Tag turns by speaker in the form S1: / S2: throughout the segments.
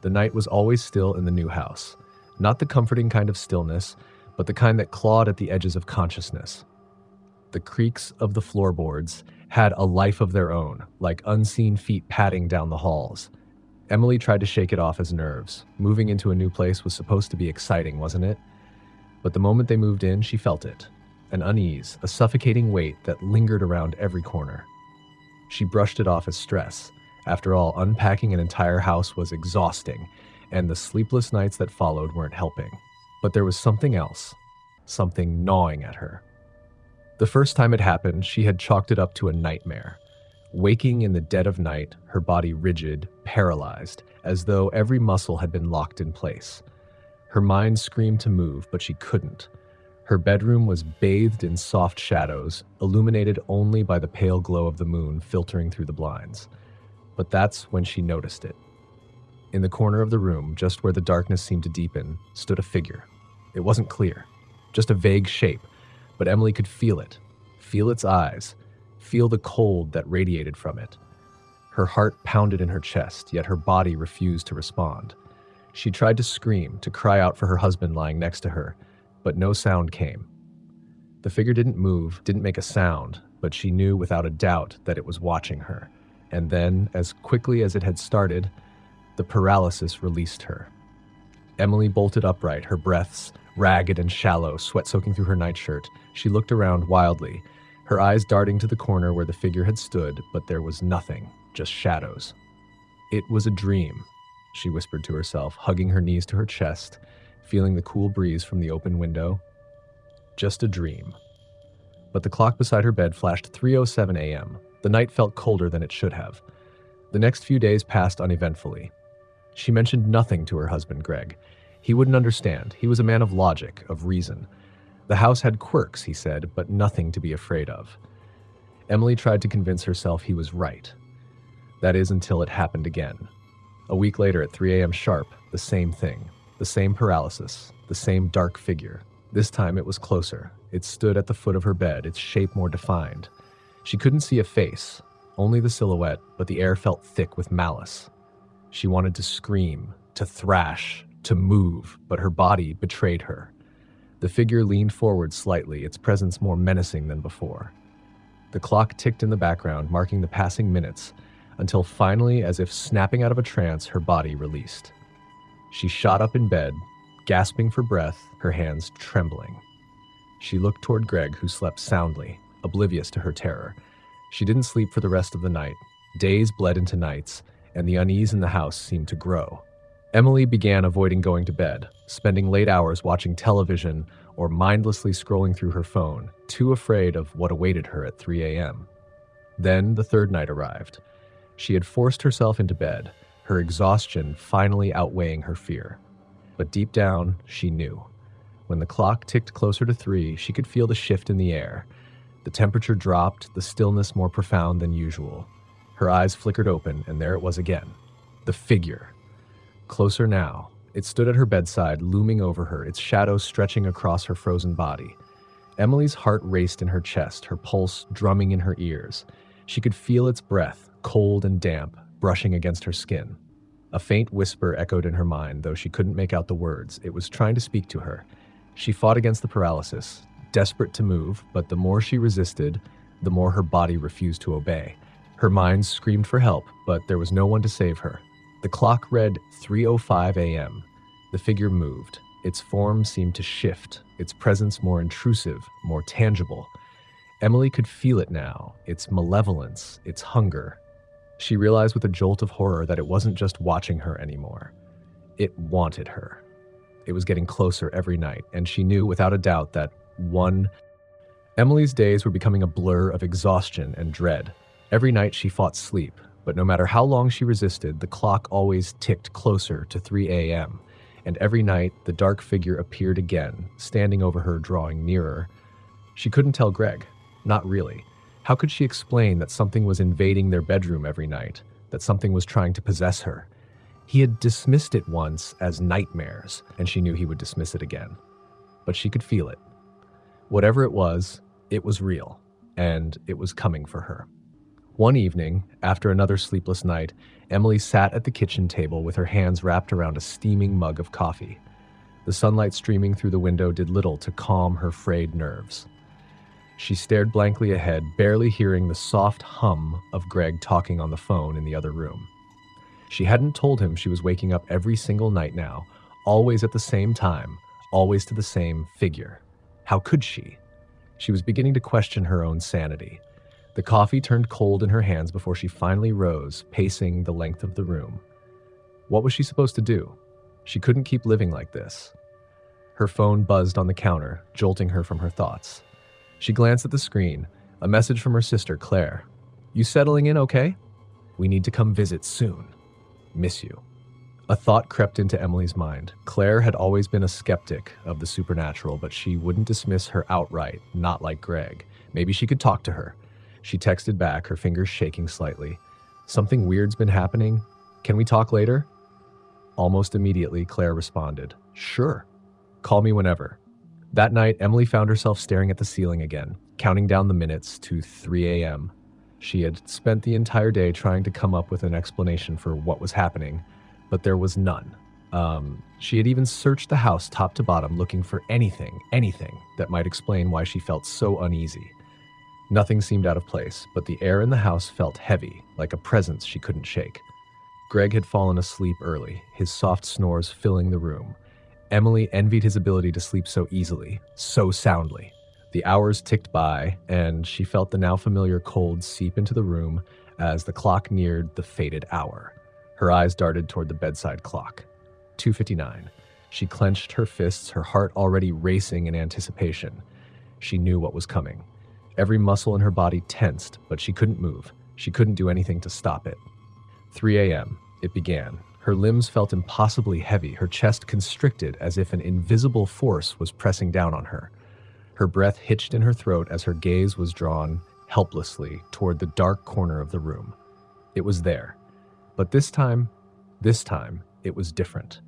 S1: The night was always still in the new house. Not the comforting kind of stillness, but the kind that clawed at the edges of consciousness. The creaks of the floorboards had a life of their own, like unseen feet padding down the halls. Emily tried to shake it off as nerves. Moving into a new place was supposed to be exciting, wasn't it? But the moment they moved in, she felt it an unease, a suffocating weight that lingered around every corner. She brushed it off as stress. After all, unpacking an entire house was exhausting, and the sleepless nights that followed weren't helping. But there was something else, something gnawing at her. The first time it happened, she had chalked it up to a nightmare. Waking in the dead of night, her body rigid, paralyzed, as though every muscle had been locked in place. Her mind screamed to move, but she couldn't. Her bedroom was bathed in soft shadows, illuminated only by the pale glow of the moon filtering through the blinds. But that's when she noticed it. In the corner of the room, just where the darkness seemed to deepen, stood a figure. It wasn't clear, just a vague shape, but Emily could feel it, feel its eyes, feel the cold that radiated from it. Her heart pounded in her chest, yet her body refused to respond. She tried to scream, to cry out for her husband lying next to her, but no sound came. The figure didn't move, didn't make a sound, but she knew without a doubt that it was watching her. And then, as quickly as it had started, the paralysis released her. Emily bolted upright, her breaths ragged and shallow, sweat soaking through her nightshirt. She looked around wildly, her eyes darting to the corner where the figure had stood, but there was nothing, just shadows. It was a dream, she whispered to herself, hugging her knees to her chest feeling the cool breeze from the open window. Just a dream. But the clock beside her bed flashed 3:07 a.m. The night felt colder than it should have. The next few days passed uneventfully. She mentioned nothing to her husband Greg. He wouldn't understand. He was a man of logic, of reason. The house had quirks, he said, but nothing to be afraid of. Emily tried to convince herself he was right. That is until it happened again. A week later at 3 a.m. sharp, the same thing. The same paralysis, the same dark figure. This time it was closer. It stood at the foot of her bed, its shape more defined. She couldn't see a face, only the silhouette, but the air felt thick with malice. She wanted to scream, to thrash, to move, but her body betrayed her. The figure leaned forward slightly, its presence more menacing than before. The clock ticked in the background, marking the passing minutes, until finally, as if snapping out of a trance, her body released. She shot up in bed, gasping for breath, her hands trembling. She looked toward Greg, who slept soundly, oblivious to her terror. She didn't sleep for the rest of the night. Days bled into nights, and the unease in the house seemed to grow. Emily began avoiding going to bed, spending late hours watching television or mindlessly scrolling through her phone, too afraid of what awaited her at 3 a.m. Then the third night arrived. She had forced herself into bed, her exhaustion finally outweighing her fear. But deep down, she knew. When the clock ticked closer to three, she could feel the shift in the air. The temperature dropped, the stillness more profound than usual. Her eyes flickered open, and there it was again. The figure. Closer now. It stood at her bedside, looming over her, its shadow stretching across her frozen body. Emily's heart raced in her chest, her pulse drumming in her ears. She could feel its breath, cold and damp, brushing against her skin. A faint whisper echoed in her mind, though she couldn't make out the words. It was trying to speak to her. She fought against the paralysis, desperate to move, but the more she resisted, the more her body refused to obey. Her mind screamed for help, but there was no one to save her. The clock read 3:05 a.m. The figure moved. Its form seemed to shift, its presence more intrusive, more tangible. Emily could feel it now, its malevolence, its hunger, she realized with a jolt of horror that it wasn't just watching her anymore. It wanted her. It was getting closer every night, and she knew without a doubt that one. Emily's days were becoming a blur of exhaustion and dread. Every night she fought sleep, but no matter how long she resisted, the clock always ticked closer to 3 a.m., and every night the dark figure appeared again, standing over her, drawing nearer. She couldn't tell Greg. Not really. How could she explain that something was invading their bedroom every night, that something was trying to possess her? He had dismissed it once as nightmares, and she knew he would dismiss it again. But she could feel it. Whatever it was, it was real, and it was coming for her. One evening, after another sleepless night, Emily sat at the kitchen table with her hands wrapped around a steaming mug of coffee. The sunlight streaming through the window did little to calm her frayed nerves. She stared blankly ahead, barely hearing the soft hum of Greg talking on the phone in the other room. She hadn't told him she was waking up every single night now, always at the same time, always to the same figure. How could she? She was beginning to question her own sanity. The coffee turned cold in her hands before she finally rose, pacing the length of the room. What was she supposed to do? She couldn't keep living like this. Her phone buzzed on the counter, jolting her from her thoughts. She glanced at the screen, a message from her sister, Claire. You settling in okay? We need to come visit soon. Miss you. A thought crept into Emily's mind. Claire had always been a skeptic of the supernatural, but she wouldn't dismiss her outright, not like Greg. Maybe she could talk to her. She texted back, her fingers shaking slightly. Something weird's been happening. Can we talk later? Almost immediately, Claire responded, Sure. Call me whenever. That night, Emily found herself staring at the ceiling again, counting down the minutes to 3 a.m. She had spent the entire day trying to come up with an explanation for what was happening, but there was none. Um, she had even searched the house top to bottom looking for anything, anything that might explain why she felt so uneasy. Nothing seemed out of place, but the air in the house felt heavy, like a presence she couldn't shake. Greg had fallen asleep early, his soft snores filling the room. Emily envied his ability to sleep so easily, so soundly. The hours ticked by, and she felt the now familiar cold seep into the room as the clock neared the fated hour. Her eyes darted toward the bedside clock. 2:59. She clenched her fists, her heart already racing in anticipation. She knew what was coming. Every muscle in her body tensed, but she couldn't move. She couldn't do anything to stop it. 3 a.m. It began. Her limbs felt impossibly heavy, her chest constricted as if an invisible force was pressing down on her. Her breath hitched in her throat as her gaze was drawn helplessly toward the dark corner of the room. It was there, but this time, this time, it was different.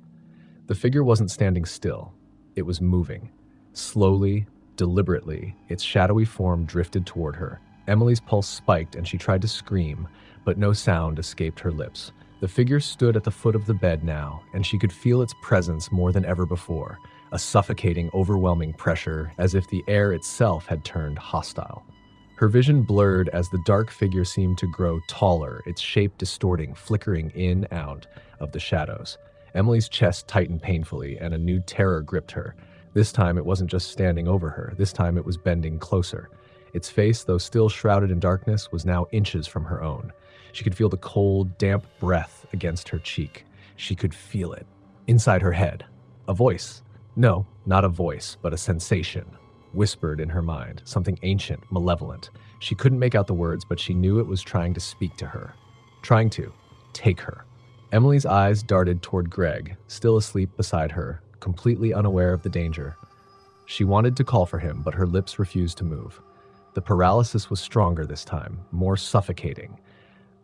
S1: The figure wasn't standing still, it was moving. Slowly, deliberately, its shadowy form drifted toward her. Emily's pulse spiked and she tried to scream, but no sound escaped her lips. The figure stood at the foot of the bed now, and she could feel its presence more than ever before a suffocating, overwhelming pressure, as if the air itself had turned hostile. Her vision blurred as the dark figure seemed to grow taller, its shape distorting, flickering in out of the shadows. Emily's chest tightened painfully, and a new terror gripped her. This time it wasn't just standing over her, this time it was bending closer. Its face, though still shrouded in darkness, was now inches from her own. She could feel the cold, damp breath against her cheek. She could feel it. Inside her head. A voice. No, not a voice, but a sensation whispered in her mind, something ancient, malevolent. She couldn't make out the words, but she knew it was trying to speak to her. Trying to take her. Emily's eyes darted toward Greg, still asleep beside her, completely unaware of the danger. She wanted to call for him, but her lips refused to move. The paralysis was stronger this time, more suffocating.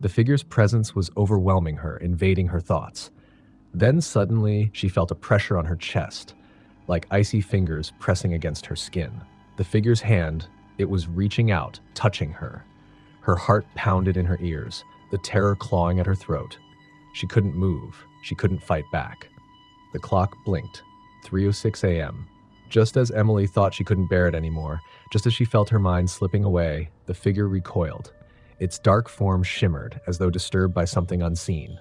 S1: The figure's presence was overwhelming her, invading her thoughts. Then suddenly, she felt a pressure on her chest, like icy fingers pressing against her skin. The figure's hand, it was reaching out, touching her. Her heart pounded in her ears, the terror clawing at her throat. She couldn't move. She couldn't fight back. The clock blinked. 3:06 a.m. Just as Emily thought she couldn't bear it anymore, just as she felt her mind slipping away, the figure recoiled. Its dark form shimmered as though disturbed by something unseen.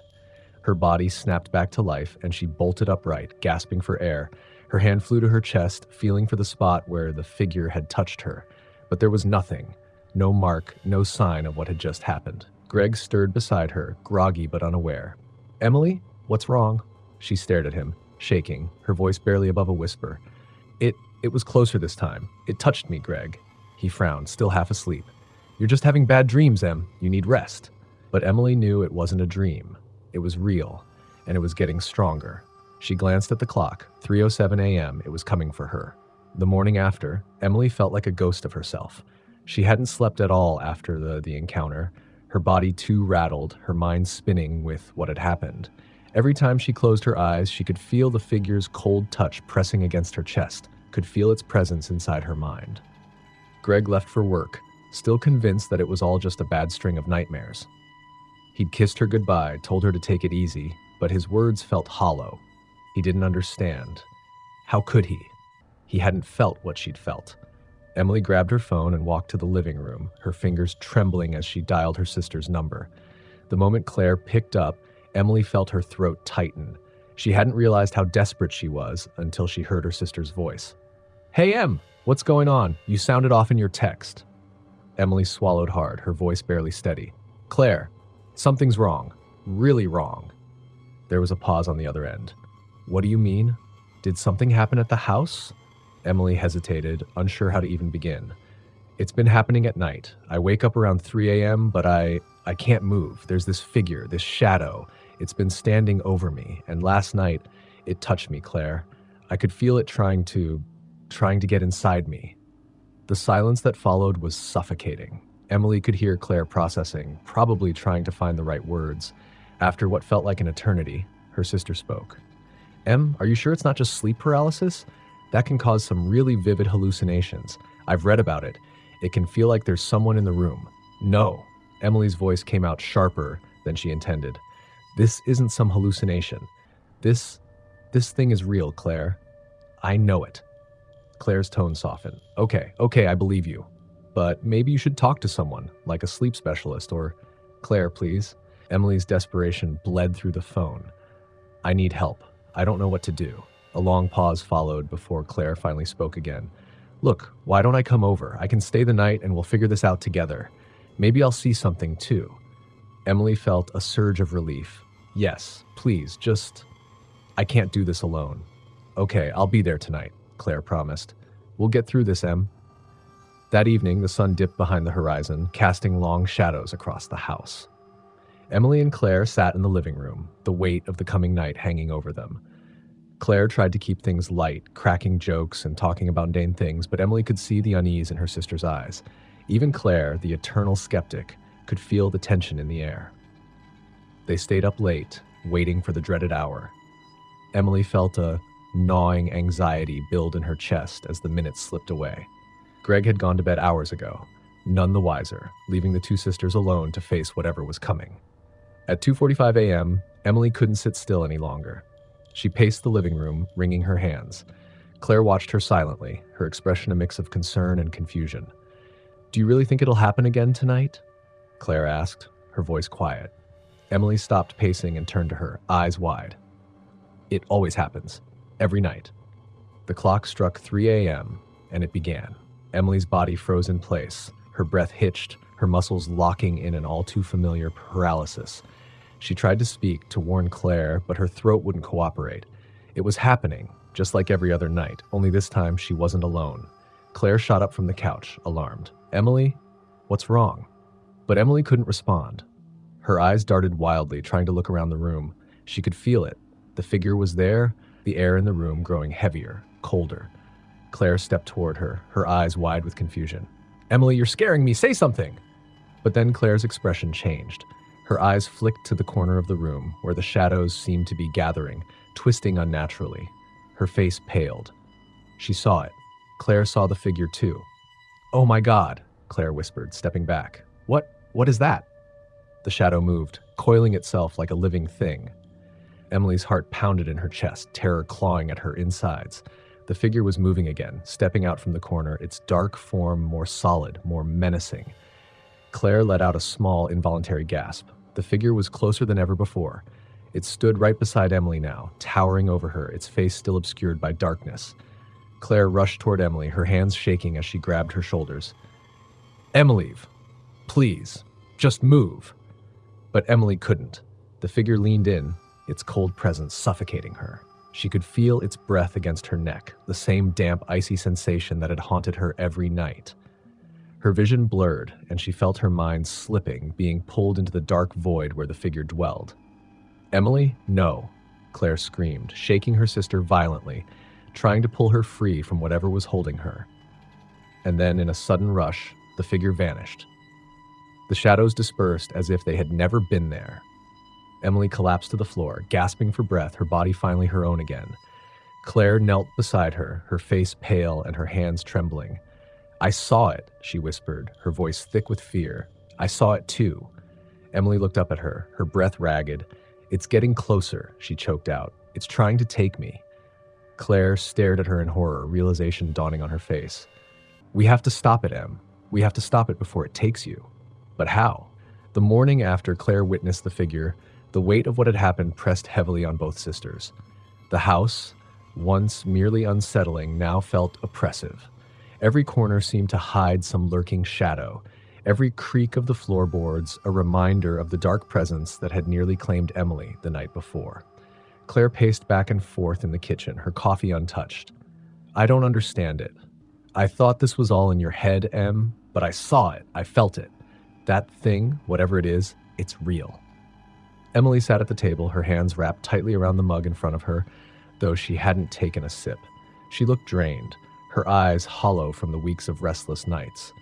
S1: Her body snapped back to life and she bolted upright, gasping for air, her hand flew to her chest, feeling for the spot where the figure had touched her, but there was nothing, no mark, no sign of what had just happened. Greg stirred beside her, groggy but unaware. Emily, what's wrong? She stared at him, shaking, her voice barely above a whisper. It it was closer this time. It touched me, Greg. He frowned, still half asleep. You're just having bad dreams, Em. You need rest. But Emily knew it wasn't a dream. It was real, and it was getting stronger. She glanced at the clock. 3:07 a.m. It was coming for her. The morning after, Emily felt like a ghost of herself. She hadn't slept at all after the, the encounter, her body too rattled, her mind spinning with what had happened. Every time she closed her eyes, she could feel the figure's cold touch pressing against her chest, could feel its presence inside her mind. Greg left for work, still convinced that it was all just a bad string of nightmares. He'd kissed her goodbye, told her to take it easy, but his words felt hollow. He didn't understand. How could he? He hadn't felt what she'd felt. Emily grabbed her phone and walked to the living room, her fingers trembling as she dialed her sister's number. The moment Claire picked up, Emily felt her throat tighten. She hadn't realized how desperate she was until she heard her sister's voice. Hey, Em, what's going on? You sounded off in your text. Emily swallowed hard, her voice barely steady. Claire, something's wrong. Really wrong. There was a pause on the other end. What do you mean? Did something happen at the house? Emily hesitated, unsure how to even begin. It's been happening at night. I wake up around 3 a.m., but I I can't move. There's this figure, this shadow. It's been standing over me, and last night it touched me, Claire. I could feel it trying to trying to get inside me. The silence that followed was suffocating. Emily could hear Claire processing, probably trying to find the right words. After what felt like an eternity, her sister spoke. Em, are you sure it's not just sleep paralysis? That can cause some really vivid hallucinations. I've read about it. It can feel like there's someone in the room. No. Emily's voice came out sharper than she intended. This isn't some hallucination. This this thing is real, Claire. I know it. Claire's tone softened. Okay, okay, I believe you. But maybe you should talk to someone, like a sleep specialist or Claire, please. Emily's desperation bled through the phone. I need help. I don't know what to do. A long pause followed before Claire finally spoke again. Look, why don't I come over? I can stay the night and we'll figure this out together. Maybe I'll see something too. Emily felt a surge of relief. Yes, please, just. I can't do this alone. Okay, I'll be there tonight, Claire promised. We'll get through this, Em. That evening, the sun dipped behind the horizon, casting long shadows across the house. Emily and Claire sat in the living room, the weight of the coming night hanging over them. Claire tried to keep things light, cracking jokes and talking about mundane things, but Emily could see the unease in her sister's eyes. Even Claire, the eternal skeptic, could feel the tension in the air. They stayed up late, waiting for the dreaded hour. Emily felt a gnawing anxiety build in her chest as the minutes slipped away. Greg had gone to bed hours ago, none the wiser, leaving the two sisters alone to face whatever was coming. At 2:45 a.m., Emily couldn't sit still any longer. She paced the living room, wringing her hands. Claire watched her silently, her expression a mix of concern and confusion. Do you really think it'll happen again tonight? Claire asked, her voice quiet. Emily stopped pacing and turned to her, eyes wide. It always happens, every night. The clock struck 3 a.m., and it began. Emily's body froze in place, her breath hitched, her muscles locking in an all too familiar paralysis. She tried to speak, to warn Claire, but her throat wouldn't cooperate. It was happening, just like every other night, only this time she wasn't alone. Claire shot up from the couch, alarmed. Emily? What's wrong? But Emily couldn't respond. Her eyes darted wildly, trying to look around the room. She could feel it. The figure was there, the air in the room growing heavier, colder. Claire stepped toward her, her eyes wide with confusion. Emily, you're scaring me. Say something. But then Claire's expression changed. Her eyes flicked to the corner of the room where the shadows seemed to be gathering, twisting unnaturally. Her face paled. She saw it. Claire saw the figure too. Oh my god, Claire whispered, stepping back. What what is that? The shadow moved, coiling itself like a living thing. Emily's heart pounded in her chest, terror clawing at her insides. The figure was moving again, stepping out from the corner, its dark form more solid, more menacing. Claire let out a small, involuntary gasp. The figure was closer than ever before. It stood right beside Emily now, towering over her, its face still obscured by darkness. Claire rushed toward Emily, her hands shaking as she grabbed her shoulders. Emily, please, just move. But Emily couldn't. The figure leaned in, its cold presence suffocating her. She could feel its breath against her neck, the same damp, icy sensation that had haunted her every night. Her vision blurred, and she felt her mind slipping, being pulled into the dark void where the figure dwelled. Emily? No, Claire screamed, shaking her sister violently, trying to pull her free from whatever was holding her. And then, in a sudden rush, the figure vanished. The shadows dispersed as if they had never been there. Emily collapsed to the floor, gasping for breath, her body finally her own again. Claire knelt beside her, her face pale and her hands trembling. I saw it, she whispered, her voice thick with fear. I saw it too. Emily looked up at her, her breath ragged. It's getting closer, she choked out. It's trying to take me. Claire stared at her in horror, realization dawning on her face. We have to stop it, Em. We have to stop it before it takes you. But how? The morning after Claire witnessed the figure, the weight of what had happened pressed heavily on both sisters. The house, once merely unsettling, now felt oppressive. Every corner seemed to hide some lurking shadow, every creak of the floorboards a reminder of the dark presence that had nearly claimed Emily the night before. Claire paced back and forth in the kitchen, her coffee untouched. I don't understand it. I thought this was all in your head, Em, but I saw it. I felt it. That thing, whatever it is, it's real. Emily sat at the table, her hands wrapped tightly around the mug in front of her, though she hadn't taken a sip. She looked drained, her eyes hollow from the weeks of restless nights.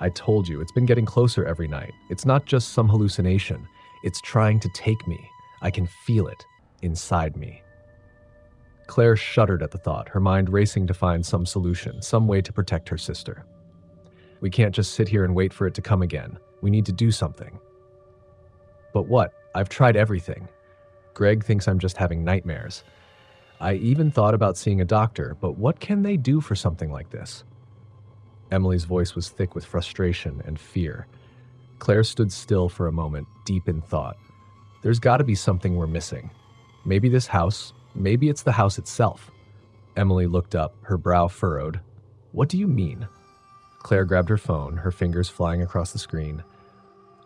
S1: I told you, it's been getting closer every night. It's not just some hallucination, it's trying to take me. I can feel it inside me. Claire shuddered at the thought, her mind racing to find some solution, some way to protect her sister. We can't just sit here and wait for it to come again. We need to do something. But what? I've tried everything. Greg thinks I'm just having nightmares. I even thought about seeing a doctor, but what can they do for something like this? Emily's voice was thick with frustration and fear. Claire stood still for a moment, deep in thought. There's got to be something we're missing. Maybe this house, maybe it's the house itself. Emily looked up, her brow furrowed. What do you mean? Claire grabbed her phone, her fingers flying across the screen.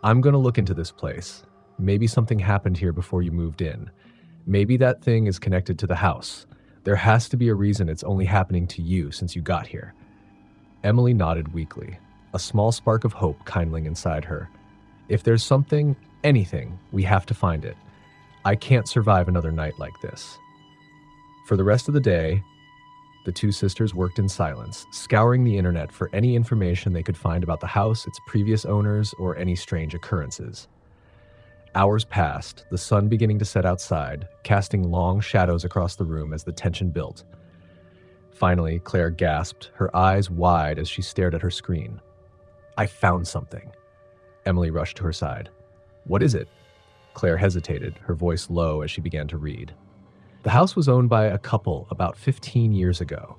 S1: I'm going to look into this place. Maybe something happened here before you moved in. Maybe that thing is connected to the house. There has to be a reason it's only happening to you since you got here. Emily nodded weakly, a small spark of hope kindling inside her. If there's something, anything, we have to find it. I can't survive another night like this. For the rest of the day, the two sisters worked in silence, scouring the internet for any information they could find about the house, its previous owners, or any strange occurrences. Hours passed, the sun beginning to set outside, casting long shadows across the room as the tension built. Finally, Claire gasped, her eyes wide as she stared at her screen. I found something. Emily rushed to her side. What is it? Claire hesitated, her voice low as she began to read. The house was owned by a couple about 15 years ago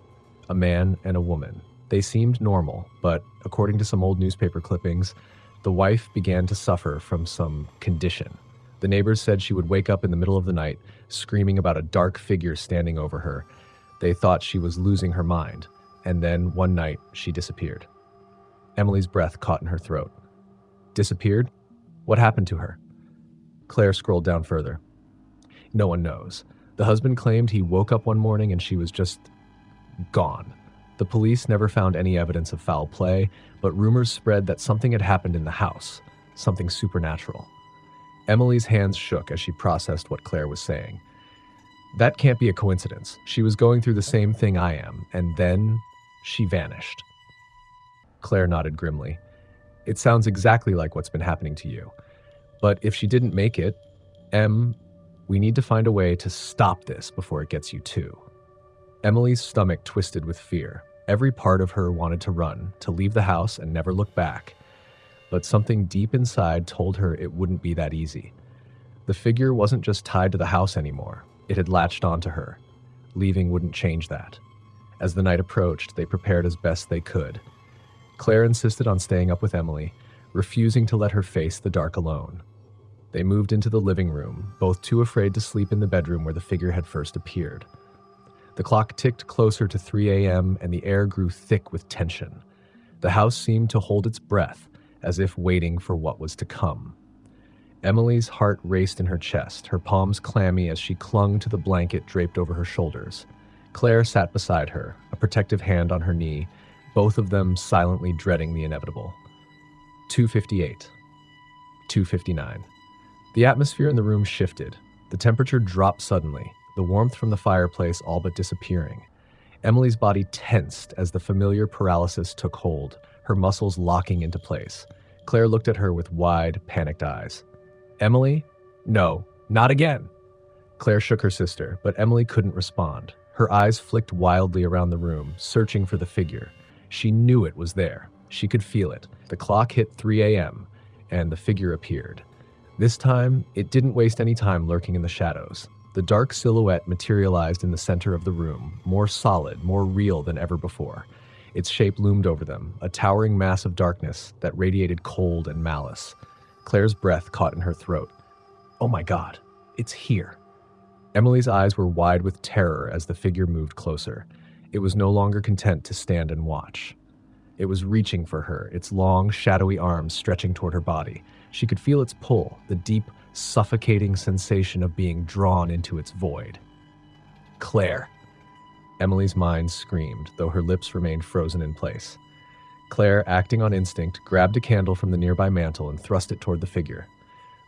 S1: a man and a woman. They seemed normal, but according to some old newspaper clippings, the wife began to suffer from some condition. The neighbors said she would wake up in the middle of the night screaming about a dark figure standing over her. They thought she was losing her mind, and then one night she disappeared. Emily's breath caught in her throat. Disappeared? What happened to her? Claire scrolled down further. No one knows. The husband claimed he woke up one morning and she was just gone. The police never found any evidence of foul play, but rumors spread that something had happened in the house, something supernatural. Emily's hands shook as she processed what Claire was saying. That can't be a coincidence. She was going through the same thing I am, and then she vanished. Claire nodded grimly. It sounds exactly like what's been happening to you. But if she didn't make it, Em, we need to find a way to stop this before it gets you too. Emily's stomach twisted with fear. Every part of her wanted to run, to leave the house and never look back. But something deep inside told her it wouldn't be that easy. The figure wasn't just tied to the house anymore, it had latched onto her. Leaving wouldn't change that. As the night approached, they prepared as best they could. Claire insisted on staying up with Emily, refusing to let her face the dark alone. They moved into the living room, both too afraid to sleep in the bedroom where the figure had first appeared. The clock ticked closer to 3 a.m., and the air grew thick with tension. The house seemed to hold its breath, as if waiting for what was to come. Emily's heart raced in her chest, her palms clammy as she clung to the blanket draped over her shoulders. Claire sat beside her, a protective hand on her knee, both of them silently dreading the inevitable. 258. 259. The atmosphere in the room shifted. The temperature dropped suddenly, the warmth from the fireplace all but disappearing. Emily's body tensed as the familiar paralysis took hold, her muscles locking into place. Claire looked at her with wide, panicked eyes. Emily? No, not again. Claire shook her sister, but Emily couldn't respond. Her eyes flicked wildly around the room, searching for the figure. She knew it was there. She could feel it. The clock hit 3 a.m., and the figure appeared. This time, it didn't waste any time lurking in the shadows. The dark silhouette materialized in the center of the room, more solid, more real than ever before. Its shape loomed over them, a towering mass of darkness that radiated cold and malice. Claire's breath caught in her throat. Oh my god, it's here. Emily's eyes were wide with terror as the figure moved closer. It was no longer content to stand and watch. It was reaching for her, its long, shadowy arms stretching toward her body. She could feel its pull, the deep, suffocating sensation of being drawn into its void. Claire. Emily's mind screamed, though her lips remained frozen in place. Claire, acting on instinct, grabbed a candle from the nearby mantel and thrust it toward the figure.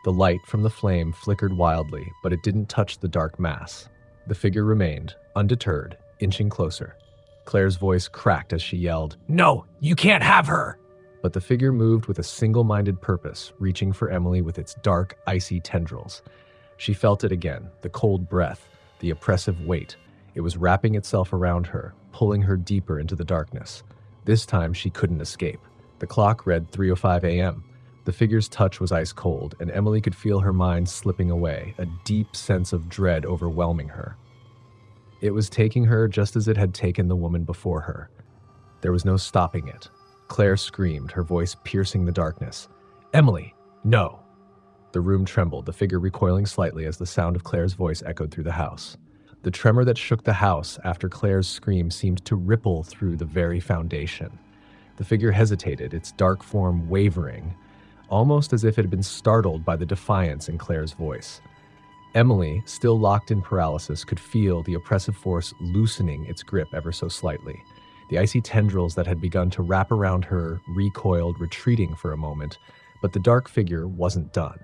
S1: The light from the flame flickered wildly, but it didn't touch the dark mass. The figure remained, undeterred, inching closer. Claire's voice cracked as she yelled, No, you can't have her! But the figure moved with a single minded purpose, reaching for Emily with its dark, icy tendrils. She felt it again the cold breath, the oppressive weight. It was wrapping itself around her, pulling her deeper into the darkness. This time she couldn't escape. The clock read 3:05 a.m. The figure's touch was ice cold, and Emily could feel her mind slipping away, a deep sense of dread overwhelming her. It was taking her just as it had taken the woman before her. There was no stopping it, Claire screamed, her voice piercing the darkness. Emily, no! The room trembled, the figure recoiling slightly as the sound of Claire's voice echoed through the house. The tremor that shook the house after Claire's scream seemed to ripple through the very foundation. The figure hesitated, its dark form wavering, almost as if it had been startled by the defiance in Claire's voice. Emily, still locked in paralysis, could feel the oppressive force loosening its grip ever so slightly. The icy tendrils that had begun to wrap around her recoiled, retreating for a moment, but the dark figure wasn't done.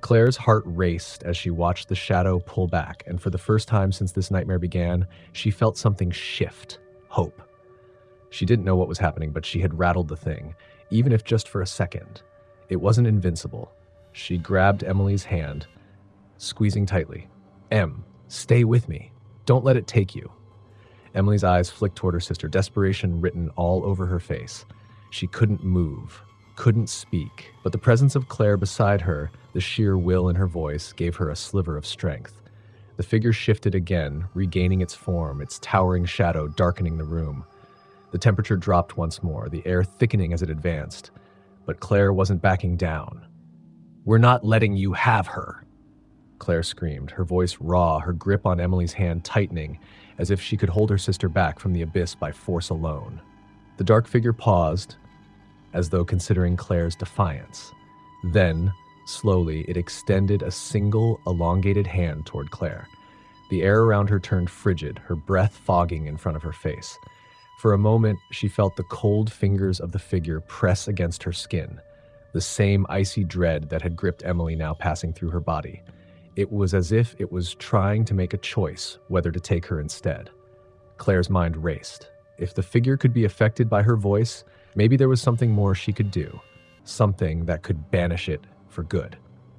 S1: Claire's heart raced as she watched the shadow pull back, and for the first time since this nightmare began, she felt something shift hope. She didn't know what was happening, but she had rattled the thing, even if just for a second. It wasn't invincible. She grabbed Emily's hand, squeezing tightly. Em, stay with me. Don't let it take you. Emily's eyes flicked toward her sister, desperation written all over her face. She couldn't move, couldn't speak, but the presence of Claire beside her, the sheer will in her voice, gave her a sliver of strength. The figure shifted again, regaining its form, its towering shadow darkening the room. The temperature dropped once more, the air thickening as it advanced. But Claire wasn't backing down. We're not letting you have her, Claire screamed, her voice raw, her grip on Emily's hand tightening, as if she could hold her sister back from the abyss by force alone. The dark figure paused, as though considering Claire's defiance. Then, slowly, it extended a single, elongated hand toward Claire. The air around her turned frigid, her breath fogging in front of her face. For a moment, she felt the cold fingers of the figure press against her skin, the same icy dread that had gripped Emily now passing through her body. It was as if it was trying to make a choice whether to take her instead. Claire's mind raced. If the figure could be affected by her voice, maybe there was something more she could do, something that could banish it for good.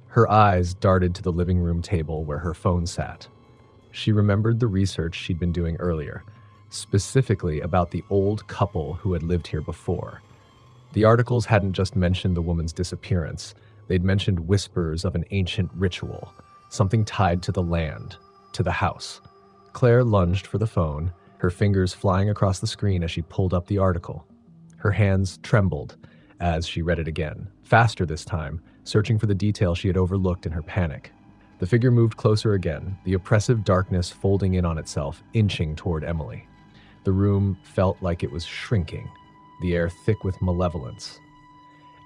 S1: Her eyes darted to the living room table where her phone sat. She remembered the research she'd been doing earlier, specifically about the old couple who had lived here before. The articles hadn't just mentioned the woman's disappearance, they'd mentioned whispers of an ancient ritual, something tied to the land, to the house. Claire lunged for the phone, her fingers flying across the screen as she pulled up the article. Her hands trembled as she read it again, faster this time, searching for the detail she had overlooked in her panic. The figure moved closer again, the oppressive darkness folding in on itself, inching toward Emily. The room felt like it was shrinking, the air thick with malevolence.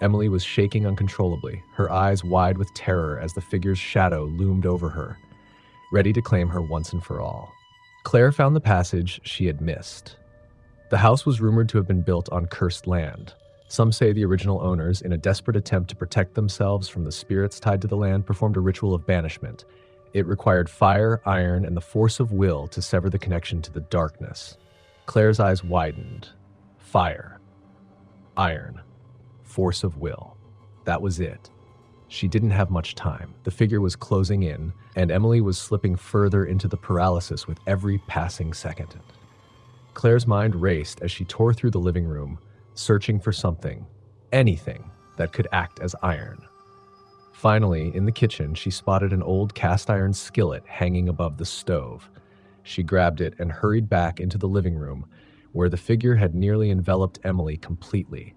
S1: Emily was shaking uncontrollably, her eyes wide with terror as the figure's shadow loomed over her, ready to claim her once and for all. Claire found the passage she had missed. The house was rumored to have been built on cursed land. Some say the original owners, in a desperate attempt to protect themselves from the spirits tied to the land, performed a ritual of banishment. It required fire, iron, and the force of will to sever the connection to the darkness. Claire's eyes widened. Fire. Iron force of will. That was it. She didn't have much time. The figure was closing in, and Emily was slipping further into the paralysis with every passing second. Claire's mind raced as she tore through the living room, searching for something, anything, that could act as iron. Finally, in the kitchen, she spotted an old cast iron skillet hanging above the stove. She grabbed it and hurried back into the living room, where the figure had nearly enveloped Emily completely.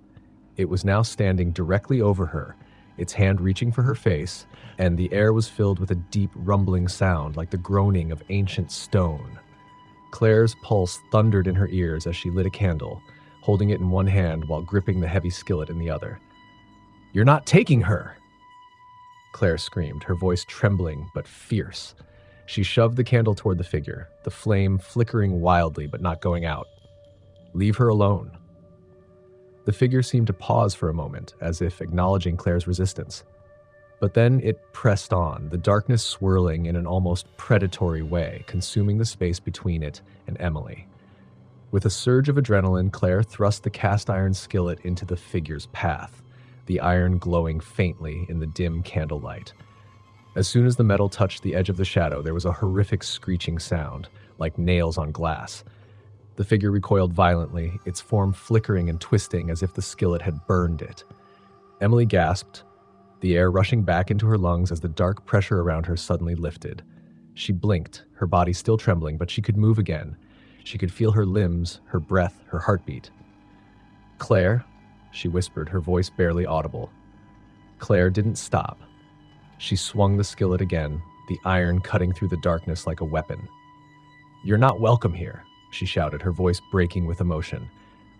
S1: It was now standing directly over her, its hand reaching for her face, and the air was filled with a deep rumbling sound like the groaning of ancient stone. Claire's pulse thundered in her ears as she lit a candle, holding it in one hand while gripping the heavy skillet in the other. You're not taking her! Claire screamed, her voice trembling but fierce. She shoved the candle toward the figure, the flame flickering wildly but not going out. Leave her alone. The figure seemed to pause for a moment, as if acknowledging Claire's resistance. But then it pressed on, the darkness swirling in an almost predatory way, consuming the space between it and Emily. With a surge of adrenaline, Claire thrust the cast iron skillet into the figure's path, the iron glowing faintly in the dim candlelight. As soon as the metal touched the edge of the shadow, there was a horrific screeching sound, like nails on glass, the figure recoiled violently, its form flickering and twisting as if the skillet had burned it. Emily gasped, the air rushing back into her lungs as the dark pressure around her suddenly lifted. She blinked, her body still trembling, but she could move again. She could feel her limbs, her breath, her heartbeat. Claire, she whispered, her voice barely audible. Claire didn't stop. She swung the skillet again, the iron cutting through the darkness like a weapon. You're not welcome here, she shouted, her voice breaking with emotion.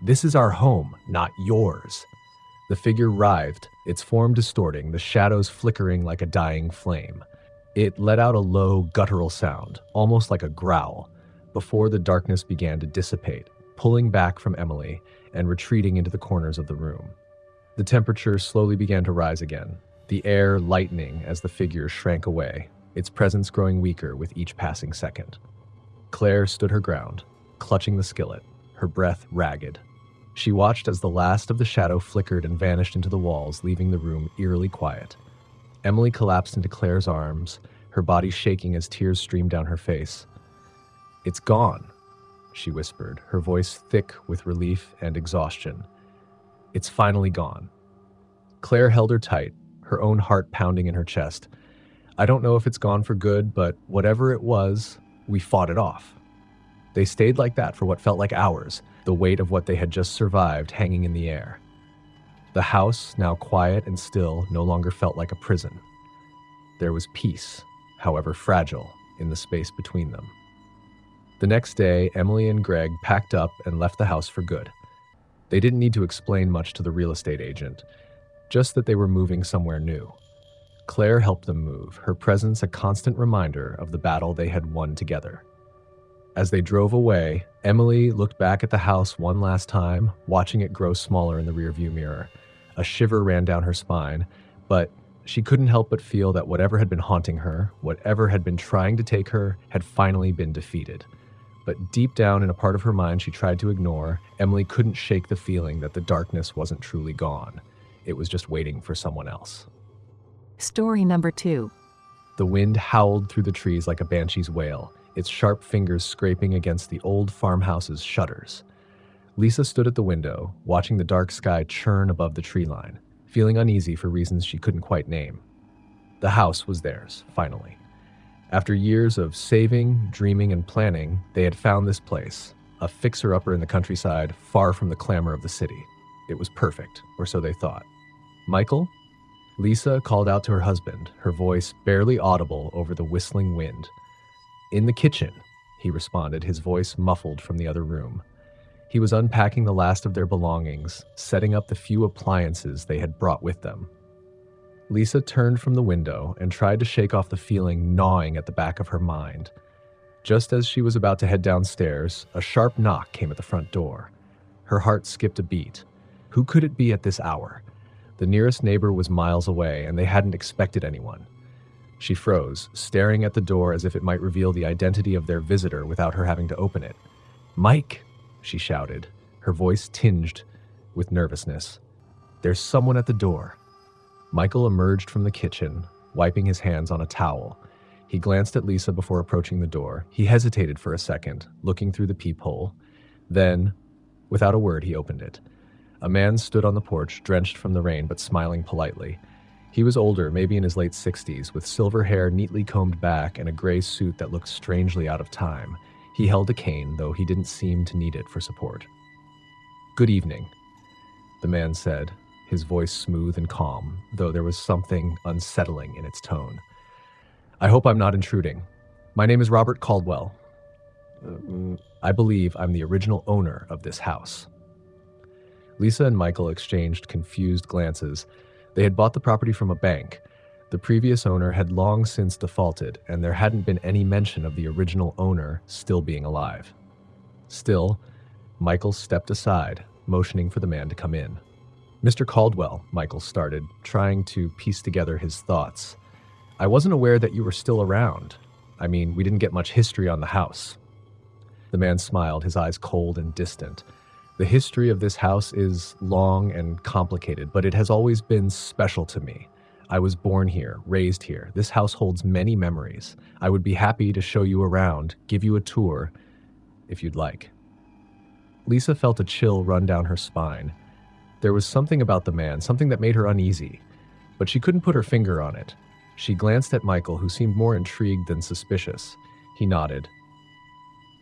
S1: This is our home, not yours. The figure writhed, its form distorting, the shadows flickering like a dying flame. It let out a low, guttural sound, almost like a growl, before the darkness began to dissipate, pulling back from Emily and retreating into the corners of the room. The temperature slowly began to rise again, the air lightening as the figure shrank away, its presence growing weaker with each passing second. Claire stood her ground, clutching the skillet, her breath ragged. She watched as the last of the shadow flickered and vanished into the walls, leaving the room eerily quiet. Emily collapsed into Claire's arms, her body shaking as tears streamed down her face. It's gone, she whispered, her voice thick with relief and exhaustion. It's finally gone. Claire held her tight, her own heart pounding in her chest. I don't know if it's gone for good, but whatever it was, we fought it off. They stayed like that for what felt like hours, the weight of what they had just survived hanging in the air. The house, now quiet and still, no longer felt like a prison. There was peace, however fragile, in the space between them. The next day, Emily and Greg packed up and left the house for good. They didn't need to explain much to the real estate agent, just that they were moving somewhere new. Claire helped them move, her presence a constant reminder of the battle they had won together. As they drove away, Emily looked back at the house one last time, watching it grow smaller in the rearview mirror. A shiver ran down her spine, but she couldn't help but feel that whatever had been haunting her, whatever had been trying to take her, had finally been defeated. But deep down in a part of her mind she tried to ignore, Emily couldn't shake the feeling that the darkness wasn't truly gone. It was just waiting for someone else.
S2: Story number two.
S1: The wind howled through the trees like a banshee's wail its sharp fingers scraping against the old farmhouse's shutters. Lisa stood at the window, watching the dark sky churn above the tree line, feeling uneasy for reasons she couldn't quite name. The house was theirs, finally. After years of saving, dreaming, and planning, they had found this place, a fixer upper in the countryside, far from the clamor of the city. It was perfect, or so they thought. Michael? Lisa called out to her husband, her voice barely audible over the whistling wind. In the kitchen, he responded, his voice muffled from the other room. He was unpacking the last of their belongings, setting up the few appliances they had brought with them. Lisa turned from the window and tried to shake off the feeling gnawing at the back of her mind. Just as she was about to head downstairs, a sharp knock came at the front door. Her heart skipped a beat. Who could it be at this hour? The nearest neighbor was miles away, and they hadn't expected anyone. She froze, staring at the door as if it might reveal the identity of their visitor without her having to open it. Mike, she shouted, her voice tinged with nervousness. There's someone at the door. Michael emerged from the kitchen, wiping his hands on a towel. He glanced at Lisa before approaching the door. He hesitated for a second, looking through the peephole. Then, without a word, he opened it. A man stood on the porch, drenched from the rain, but smiling politely. He was older, maybe in his late 60s, with silver hair neatly combed back and a gray suit that looked strangely out of time. He held a cane, though he didn't seem to need it for support. Good evening, the man said, his voice smooth and calm, though there was something unsettling in its tone. I hope I'm not intruding. My name is Robert Caldwell. I believe I'm the original owner of this house. Lisa and Michael exchanged confused glances. They had bought the property from a bank. The previous owner had long since defaulted, and there hadn't been any mention of the original owner still being alive. Still, Michael stepped aside, motioning for the man to come in. Mr. Caldwell, Michael started, trying to piece together his thoughts. I wasn't aware that you were still around. I mean, we didn't get much history on the house. The man smiled, his eyes cold and distant. The history of this house is long and complicated, but it has always been special to me. I was born here, raised here. This house holds many memories. I would be happy to show you around, give you a tour, if you'd like. Lisa felt a chill run down her spine. There was something about the man, something that made her uneasy, but she couldn't put her finger on it. She glanced at Michael, who seemed more intrigued than suspicious. He nodded.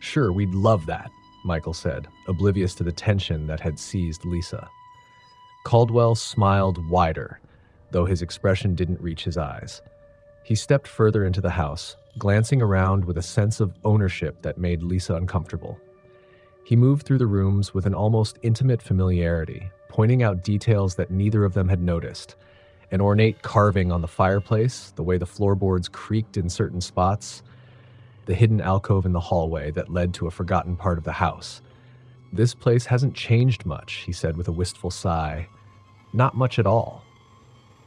S1: Sure, we'd love that. Michael said, oblivious to the tension that had seized Lisa. Caldwell smiled wider, though his expression didn't reach his eyes. He stepped further into the house, glancing around with a sense of ownership that made Lisa uncomfortable. He moved through the rooms with an almost intimate familiarity, pointing out details that neither of them had noticed an ornate carving on the fireplace, the way the floorboards creaked in certain spots, the hidden alcove in the hallway that led to a forgotten part of the house. This place hasn't changed much, he said with a wistful sigh. Not much at all.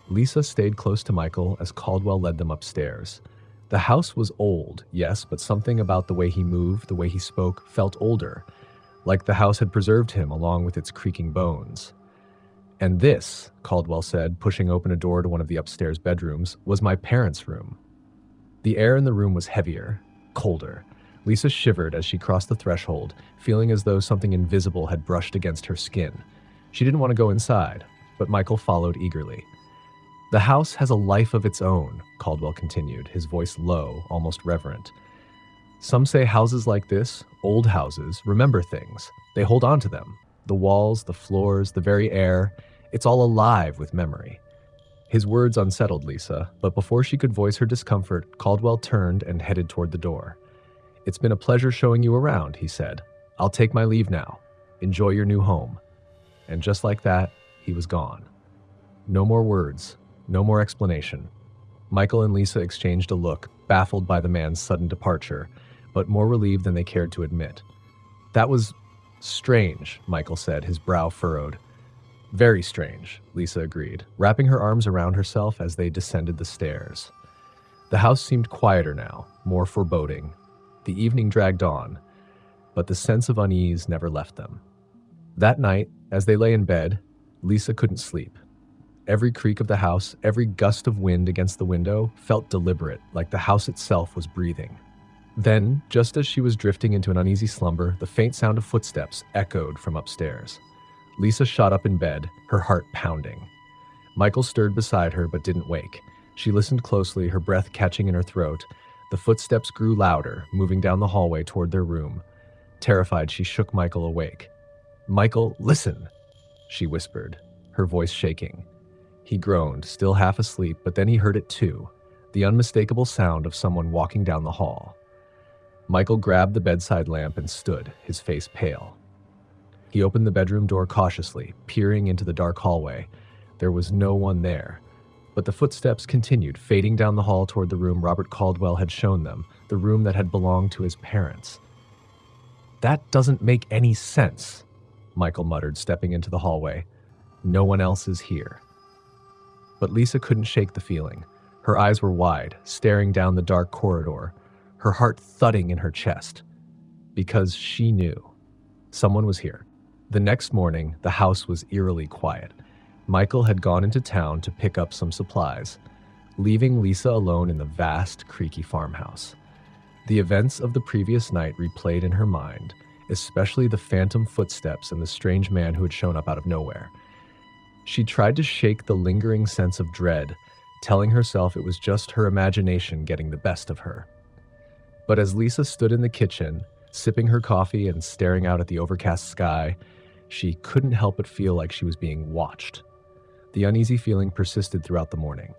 S1: Lisa stayed close to Michael as Caldwell led them upstairs. The house was old, yes, but something about the way he moved, the way he spoke, felt older, like the house had preserved him along with its creaking bones. And this, Caldwell said, pushing open a door to one of the upstairs bedrooms, was my parents' room. The air in the room was heavier, colder. Lisa shivered as she crossed the threshold, feeling as though something invisible had brushed against her skin. She didn't want to go inside, but Michael followed eagerly. The house has a life of its own, Caldwell continued, his voice low, almost reverent. Some say houses like this, old houses, remember things. They hold on to them. The walls, the floors, the very air, it's all alive with memory. His words unsettled Lisa, but before she could voice her discomfort, Caldwell turned and headed toward the door. It's been a pleasure showing you around, he said. I'll take my leave now. Enjoy your new home. And just like that, he was gone. No more words, no more explanation. Michael and Lisa exchanged a look, baffled by the man's sudden departure, but more relieved than they cared to admit. That was strange, Michael said, his brow furrowed. Very strange, Lisa agreed, wrapping her arms around herself as they descended the stairs. The house seemed quieter now, more foreboding. The evening dragged on, but the sense of unease never left them. That night, as they lay in bed, Lisa couldn't sleep. Every creak of the house, every gust of wind against the window felt deliberate, like the house itself was breathing. Then, just as she was drifting into an uneasy slumber, the faint sound of footsteps echoed from upstairs. Lisa shot up in bed, her heart pounding. Michael stirred beside her but didn't wake. She listened closely, her breath catching in her throat. The footsteps grew louder, moving down the hallway toward their room. Terrified, she shook Michael awake. Michael, listen, she whispered, her voice shaking. He groaned, still half asleep, but then he heard it too the unmistakable sound of someone walking down the hall. Michael grabbed the bedside lamp and stood, his face pale. He opened the bedroom door cautiously, peering into the dark hallway. There was no one there. But the footsteps continued, fading down the hall toward the room Robert Caldwell had shown them, the room that had belonged to his parents. That doesn't make any sense, Michael muttered, stepping into the hallway. No one else is here. But Lisa couldn't shake the feeling. Her eyes were wide, staring down the dark corridor, her heart thudding in her chest. Because she knew someone was here. The next morning, the house was eerily quiet. Michael had gone into town to pick up some supplies, leaving Lisa alone in the vast, creaky farmhouse. The events of the previous night replayed in her mind, especially the phantom footsteps and the strange man who had shown up out of nowhere. She tried to shake the lingering sense of dread, telling herself it was just her imagination getting the best of her. But as Lisa stood in the kitchen, sipping her coffee and staring out at the overcast sky, she couldn't help but feel like she was being watched. The uneasy feeling persisted throughout the morning.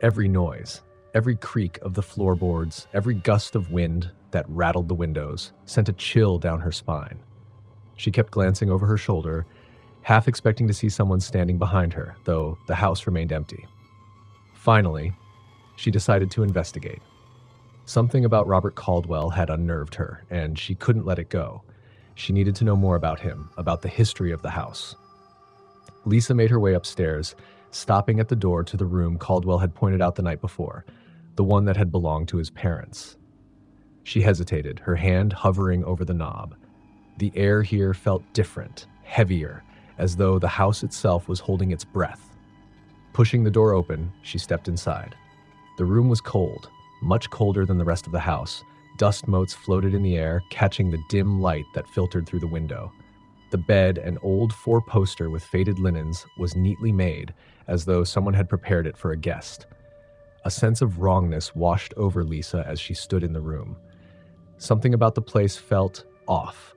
S1: Every noise, every creak of the floorboards, every gust of wind that rattled the windows sent a chill down her spine. She kept glancing over her shoulder, half expecting to see someone standing behind her, though the house remained empty. Finally, she decided to investigate. Something about Robert Caldwell had unnerved her, and she couldn't let it go. She needed to know more about him, about the history of the house. Lisa made her way upstairs, stopping at the door to the room Caldwell had pointed out the night before, the one that had belonged to his parents. She hesitated, her hand hovering over the knob. The air here felt different, heavier, as though the house itself was holding its breath. Pushing the door open, she stepped inside. The room was cold, much colder than the rest of the house. Dust motes floated in the air, catching the dim light that filtered through the window. The bed, an old four poster with faded linens, was neatly made, as though someone had prepared it for a guest. A sense of wrongness washed over Lisa as she stood in the room. Something about the place felt off.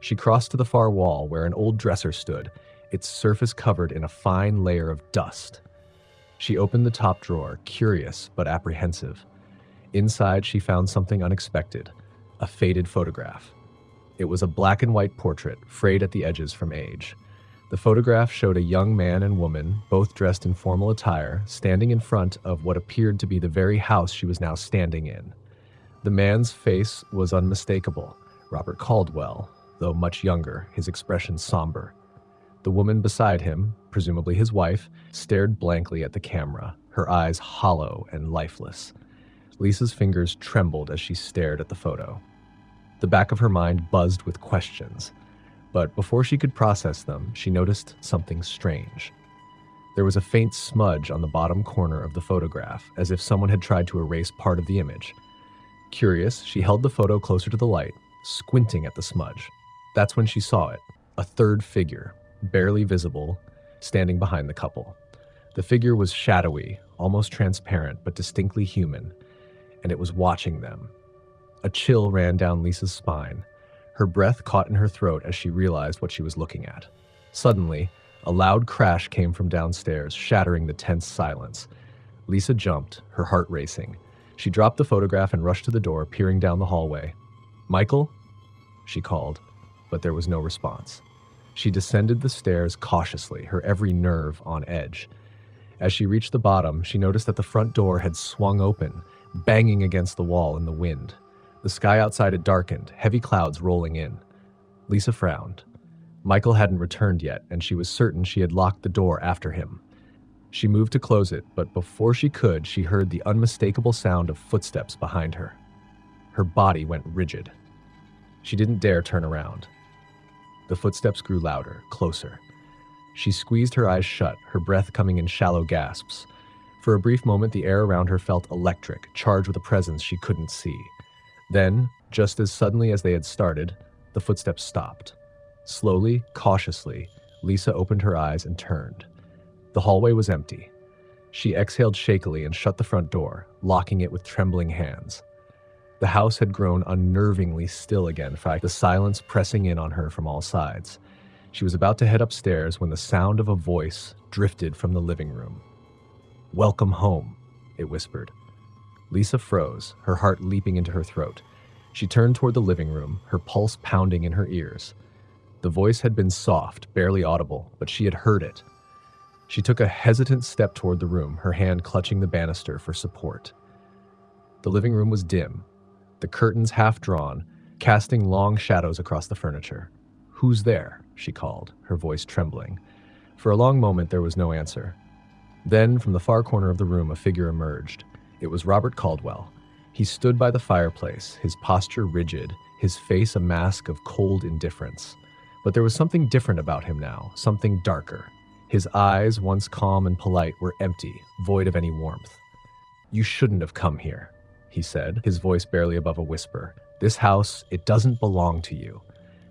S1: She crossed to the far wall where an old dresser stood, its surface covered in a fine layer of dust. She opened the top drawer, curious but apprehensive. Inside, she found something unexpected a faded photograph. It was a black and white portrait, frayed at the edges from age. The photograph showed a young man and woman, both dressed in formal attire, standing in front of what appeared to be the very house she was now standing in. The man's face was unmistakable Robert Caldwell, though much younger, his expression somber. The woman beside him, presumably his wife, stared blankly at the camera, her eyes hollow and lifeless. Lisa's fingers trembled as she stared at the photo. The back of her mind buzzed with questions, but before she could process them, she noticed something strange. There was a faint smudge on the bottom corner of the photograph, as if someone had tried to erase part of the image. Curious, she held the photo closer to the light, squinting at the smudge. That's when she saw it a third figure, barely visible, standing behind the couple. The figure was shadowy, almost transparent, but distinctly human, and it was watching them. A chill ran down Lisa's spine. Her breath caught in her throat as she realized what she was looking at. Suddenly, a loud crash came from downstairs, shattering the tense silence. Lisa jumped, her heart racing. She dropped the photograph and rushed to the door, peering down the hallway. Michael? She called, but there was no response. She descended the stairs cautiously, her every nerve on edge. As she reached the bottom, she noticed that the front door had swung open, banging against the wall in the wind. The sky outside had darkened, heavy clouds rolling in. Lisa frowned. Michael hadn't returned yet, and she was certain she had locked the door after him. She moved to close it, but before she could, she heard the unmistakable sound of footsteps behind her. Her body went rigid. She didn't dare turn around. The footsteps grew louder, closer. She squeezed her eyes shut, her breath coming in shallow gasps. For a brief moment, the air around her felt electric, charged with a presence she couldn't see. Then, just as suddenly as they had started, the footsteps stopped. Slowly, cautiously, Lisa opened her eyes and turned. The hallway was empty. She exhaled shakily and shut the front door, locking it with trembling hands. The house had grown unnervingly still again, the silence pressing in on her from all sides. She was about to head upstairs when the sound of a voice drifted from the living room. Welcome home, it whispered. Lisa froze, her heart leaping into her throat. She turned toward the living room, her pulse pounding in her ears. The voice had been soft, barely audible, but she had heard it. She took a hesitant step toward the room, her hand clutching the banister for support. The living room was dim, the curtains half drawn, casting long shadows across the furniture. Who's there? she called, her voice trembling. For a long moment, there was no answer. Then, from the far corner of the room, a figure emerged. It was Robert Caldwell. He stood by the fireplace, his posture rigid, his face a mask of cold indifference. But there was something different about him now, something darker. His eyes, once calm and polite, were empty, void of any warmth. You shouldn't have come here, he said, his voice barely above a whisper. This house, it doesn't belong to you.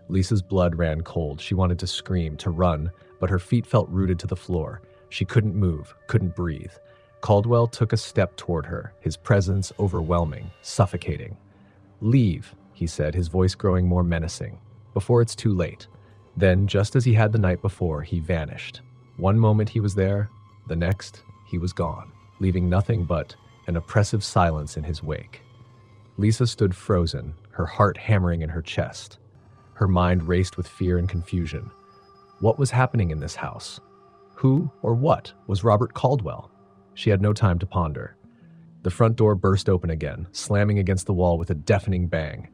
S1: Lisa's blood ran cold. She wanted to scream, to run, but her feet felt rooted to the floor. She couldn't move, couldn't breathe. Caldwell took a step toward her, his presence overwhelming, suffocating. Leave, he said, his voice growing more menacing, before it's too late. Then, just as he had the night before, he vanished. One moment he was there, the next, he was gone, leaving nothing but an oppressive silence in his wake. Lisa stood frozen, her heart hammering in her chest. Her mind raced with fear and confusion. What was happening in this house? Who or what was Robert Caldwell? She had no time to ponder. The front door burst open again, slamming against the wall with a deafening bang.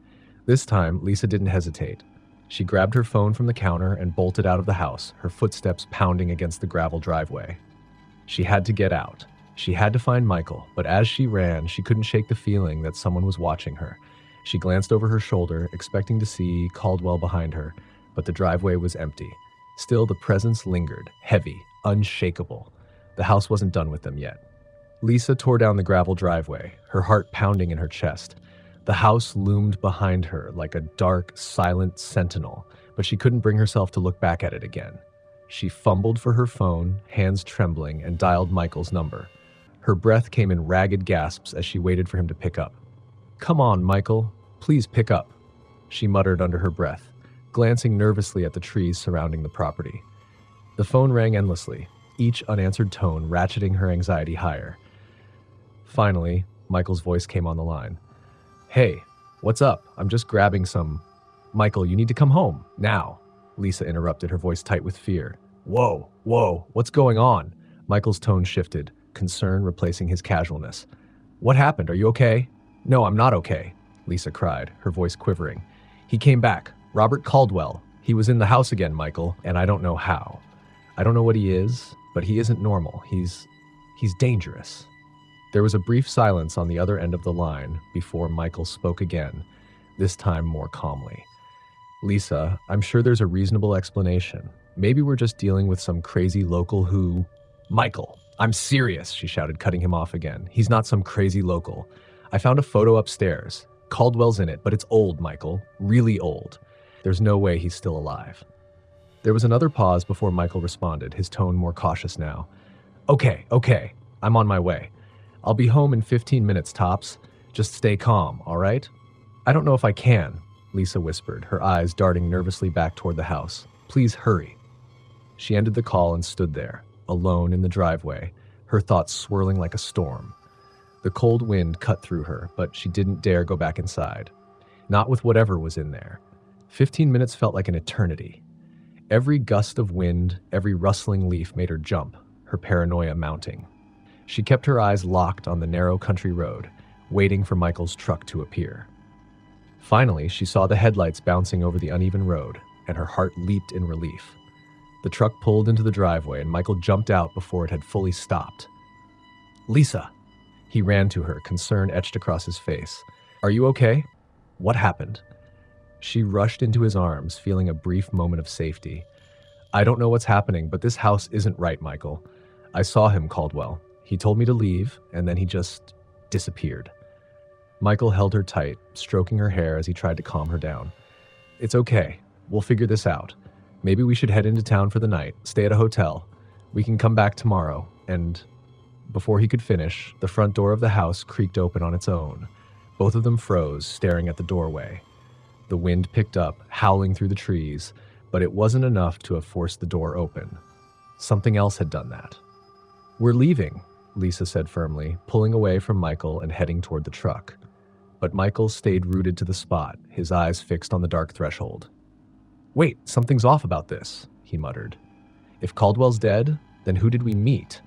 S1: This time, Lisa didn't hesitate. She grabbed her phone from the counter and bolted out of the house, her footsteps pounding against the gravel driveway. She had to get out. She had to find Michael, but as she ran, she couldn't shake the feeling that someone was watching her. She glanced over her shoulder, expecting to see Caldwell behind her, but the driveway was empty. Still, the presence lingered, heavy, unshakable. The house wasn't done with them yet. Lisa tore down the gravel driveway, her heart pounding in her chest. The house loomed behind her like a dark, silent sentinel, but she couldn't bring herself to look back at it again. She fumbled for her phone, hands trembling, and dialed Michael's number. Her breath came in ragged gasps as she waited for him to pick up. Come on, Michael. Please pick up, she muttered under her breath, glancing nervously at the trees surrounding the property. The phone rang endlessly, each unanswered tone ratcheting her anxiety higher. Finally, Michael's voice came on the line. Hey, what's up? I'm just grabbing some. Michael, you need to come home, now. Lisa interrupted, her voice tight with fear. Whoa, whoa, what's going on? Michael's tone shifted, concern replacing his casualness. What happened? Are you okay? No, I'm not okay, Lisa cried, her voice quivering. He came back. Robert Caldwell. He was in the house again, Michael, and I don't know how. I don't know what he is, but he isn't normal. He's. he's dangerous. There was a brief silence on the other end of the line before Michael spoke again, this time more calmly. Lisa, I'm sure there's a reasonable explanation. Maybe we're just dealing with some crazy local who. Michael, I'm serious, she shouted, cutting him off again. He's not some crazy local. I found a photo upstairs. Caldwell's in it, but it's old, Michael. Really old. There's no way he's still alive. There was another pause before Michael responded, his tone more cautious now. Okay, okay, I'm on my way. I'll be home in 15 minutes tops. Just stay calm, all right? I don't know if I can, Lisa whispered, her eyes darting nervously back toward the house. Please hurry. She ended the call and stood there, alone in the driveway, her thoughts swirling like a storm. The cold wind cut through her, but she didn't dare go back inside. Not with whatever was in there. Fifteen minutes felt like an eternity. Every gust of wind, every rustling leaf made her jump, her paranoia mounting. She kept her eyes locked on the narrow country road, waiting for Michael's truck to appear. Finally, she saw the headlights bouncing over the uneven road, and her heart leaped in relief. The truck pulled into the driveway, and Michael jumped out before it had fully stopped. Lisa! He ran to her, concern etched across his face. Are you okay? What happened? She rushed into his arms, feeling a brief moment of safety. I don't know what's happening, but this house isn't right, Michael. I saw him, Caldwell. He told me to leave, and then he just disappeared. Michael held her tight, stroking her hair as he tried to calm her down. It's okay. We'll figure this out. Maybe we should head into town for the night, stay at a hotel. We can come back tomorrow. And before he could finish, the front door of the house creaked open on its own. Both of them froze, staring at the doorway. The wind picked up, howling through the trees, but it wasn't enough to have forced the door open. Something else had done that. We're leaving, Lisa said firmly, pulling away from Michael and heading toward the truck. But Michael stayed rooted to the spot, his eyes fixed on the dark threshold. Wait, something's off about this, he muttered. If Caldwell's dead, then who did we meet?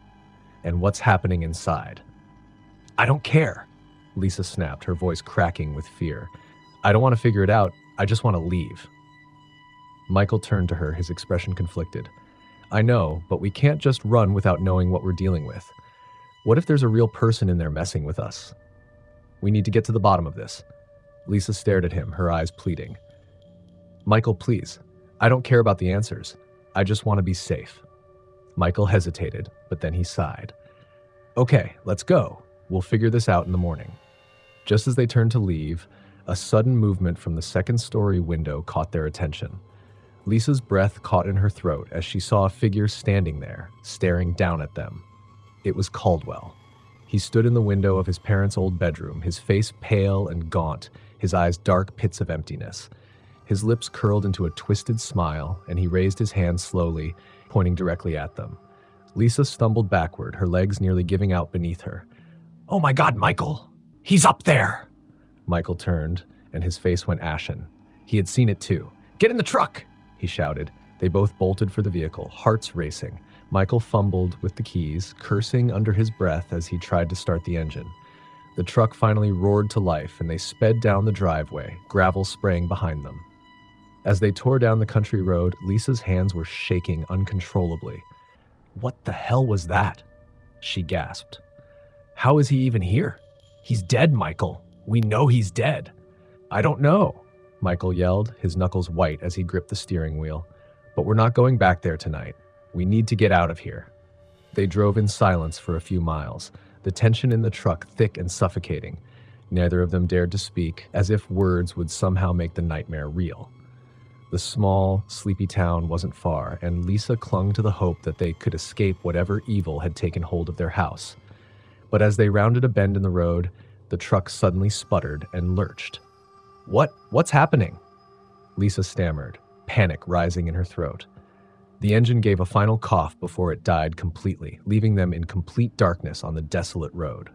S1: And what's happening inside? I don't care, Lisa snapped, her voice cracking with fear. I don't want to figure it out, I just want to leave. Michael turned to her, his expression conflicted. I know, but we can't just run without knowing what we're dealing with. What if there's a real person in there messing with us? We need to get to the bottom of this. Lisa stared at him, her eyes pleading. Michael, please. I don't care about the answers. I just want to be safe. Michael hesitated, but then he sighed. Okay, let's go. We'll figure this out in the morning. Just as they turned to leave, A sudden movement from the second story window caught their attention. Lisa's breath caught in her throat as she saw a figure standing there, staring down at them. It was Caldwell. He stood in the window of his parents' old bedroom, his face pale and gaunt, his eyes dark pits of emptiness. His lips curled into a twisted smile, and he raised his hand slowly, pointing directly at them. Lisa stumbled backward, her legs nearly giving out beneath her. Oh my god, Michael! He's up there! Michael turned, and his face went ashen. He had seen it too. Get in the truck! he shouted. They both bolted for the vehicle, hearts racing. Michael fumbled with the keys, cursing under his breath as he tried to start the engine. The truck finally roared to life, and they sped down the driveway, gravel spraying behind them. As they tore down the country road, Lisa's hands were shaking uncontrollably. What the hell was that? She gasped. How is he even here? He's dead, Michael. We know he's dead. I don't know, Michael yelled, his knuckles white as he gripped the steering wheel. But we're not going back there tonight. We need to get out of here. They drove in silence for a few miles, the tension in the truck thick and suffocating. Neither of them dared to speak, as if words would somehow make the nightmare real. The small, sleepy town wasn't far, and Lisa clung to the hope that they could escape whatever evil had taken hold of their house. But as they rounded a bend in the road, the truck suddenly sputtered and lurched. What? What's happening? Lisa stammered, panic rising in her throat. The engine gave a final cough before it died completely, leaving them in complete darkness on the desolate road.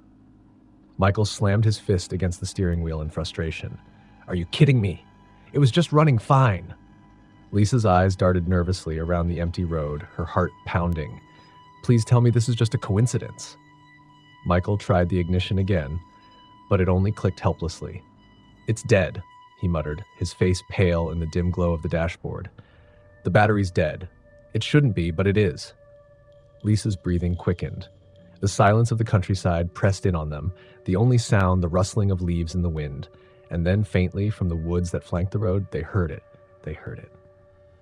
S1: Michael slammed his fist against the steering wheel in frustration. Are you kidding me? It was just running fine. Lisa's eyes darted nervously around the empty road, her heart pounding. Please tell me this is just a coincidence. Michael tried the ignition again, but it only clicked helplessly. It's dead, he muttered, his face pale in the dim glow of the dashboard. The battery's dead. It shouldn't be, but it is. Lisa's breathing quickened. The silence of the countryside pressed in on them, the only sound the rustling of leaves in the wind. And then, faintly, from the woods that flanked the road, they heard it. They heard it.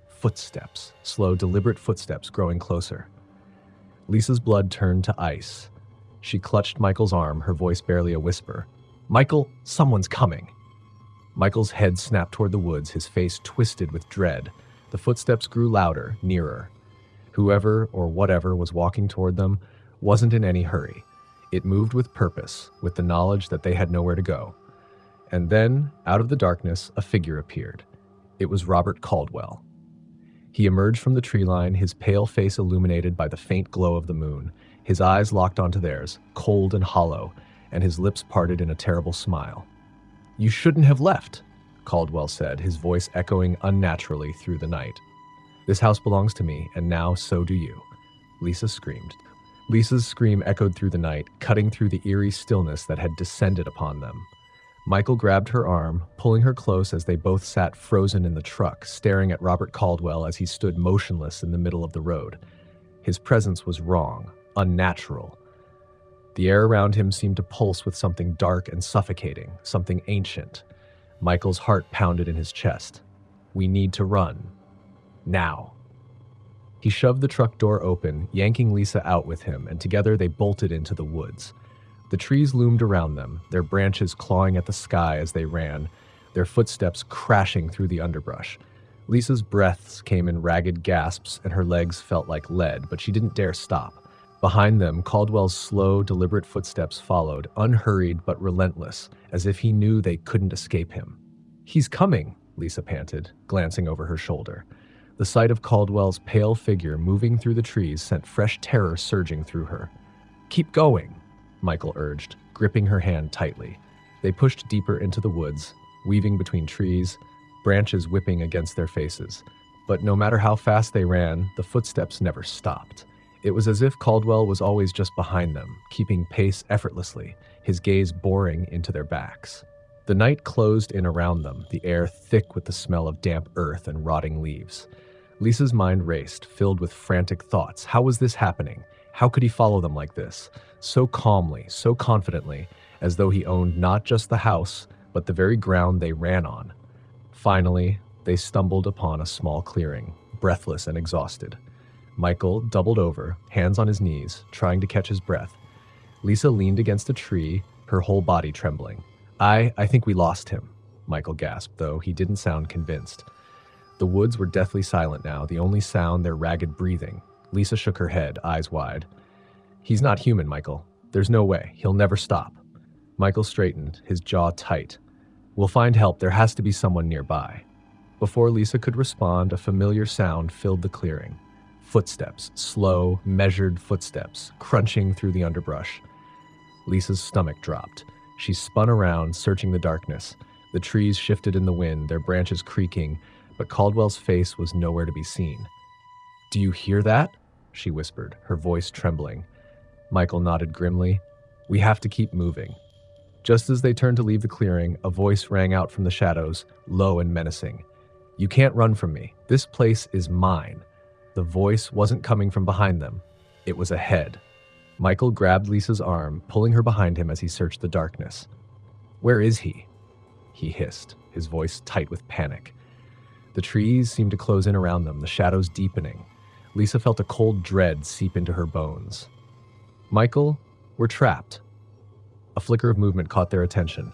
S1: Footsteps, slow, deliberate footsteps growing closer. Lisa's blood turned to ice. She clutched Michael's arm, her voice barely a whisper. Michael, someone's coming. Michael's head snapped toward the woods, his face twisted with dread. The footsteps grew louder, nearer. Whoever or whatever was walking toward them wasn't in any hurry. It moved with purpose, with the knowledge that they had nowhere to go. And then, out of the darkness, a figure appeared. It was Robert Caldwell. He emerged from the tree line, his pale face illuminated by the faint glow of the moon, his eyes locked onto theirs, cold and hollow, and his lips parted in a terrible smile. You shouldn't have left, Caldwell said, his voice echoing unnaturally through the night. This house belongs to me, and now so do you. Lisa screamed. Lisa's scream echoed through the night, cutting through the eerie stillness that had descended upon them. Michael grabbed her arm, pulling her close as they both sat frozen in the truck, staring at Robert Caldwell as he stood motionless in the middle of the road. His presence was wrong, unnatural, the air around him seemed to pulse with something dark and suffocating, something ancient. Michael's heart pounded in his chest. We need to run. Now. He shoved the truck door open, yanking Lisa out with him, and together they bolted into the woods. The trees loomed around them, their branches clawing at the sky as they ran, their footsteps crashing through the underbrush. Lisa's breaths came in ragged gasps, and her legs felt like lead, but she didn't dare stop. Behind them, Caldwell's slow, deliberate footsteps followed, unhurried but relentless, as if he knew they couldn't escape him. He's coming, Lisa panted, glancing over her shoulder. The sight of Caldwell's pale figure moving through the trees sent fresh terror surging through her. Keep going, Michael urged, gripping her hand tightly. They pushed deeper into the woods, weaving between trees, branches whipping against their faces. But no matter how fast they ran, the footsteps never stopped. It was as if Caldwell was always just behind them, keeping pace effortlessly, his gaze boring into their backs. The night closed in around them, the air thick with the smell of damp earth and rotting leaves. Lisa's mind raced, filled with frantic thoughts. How was this happening? How could he follow them like this? So calmly, so confidently, as though he owned not just the house, but the very ground they ran on. Finally, they stumbled upon a small clearing, breathless and exhausted. Michael doubled over, hands on his knees, trying to catch his breath. Lisa leaned against a tree, her whole body trembling. I, I think we lost him. Michael gasped, though he didn't sound convinced. The woods were deathly silent now, the only sound their ragged breathing. Lisa shook her head, eyes wide. He's not human, Michael. There's no way. He'll never stop. Michael straightened, his jaw tight. We'll find help. There has to be someone nearby. Before Lisa could respond, a familiar sound filled the clearing. Footsteps, slow, measured footsteps, crunching through the underbrush. Lisa's stomach dropped. She spun around, searching the darkness. The trees shifted in the wind, their branches creaking, but Caldwell's face was nowhere to be seen. Do you hear that? She whispered, her voice trembling. Michael nodded grimly. We have to keep moving. Just as they turned to leave the clearing, a voice rang out from the shadows, low and menacing. You can't run from me. This place is mine. The voice wasn't coming from behind them, it was ahead. Michael grabbed Lisa's arm, pulling her behind him as he searched the darkness. Where is he? He hissed, his voice tight with panic. The trees seemed to close in around them, the shadows deepening. Lisa felt a cold dread seep into her bones. Michael, we're trapped. A flicker of movement caught their attention.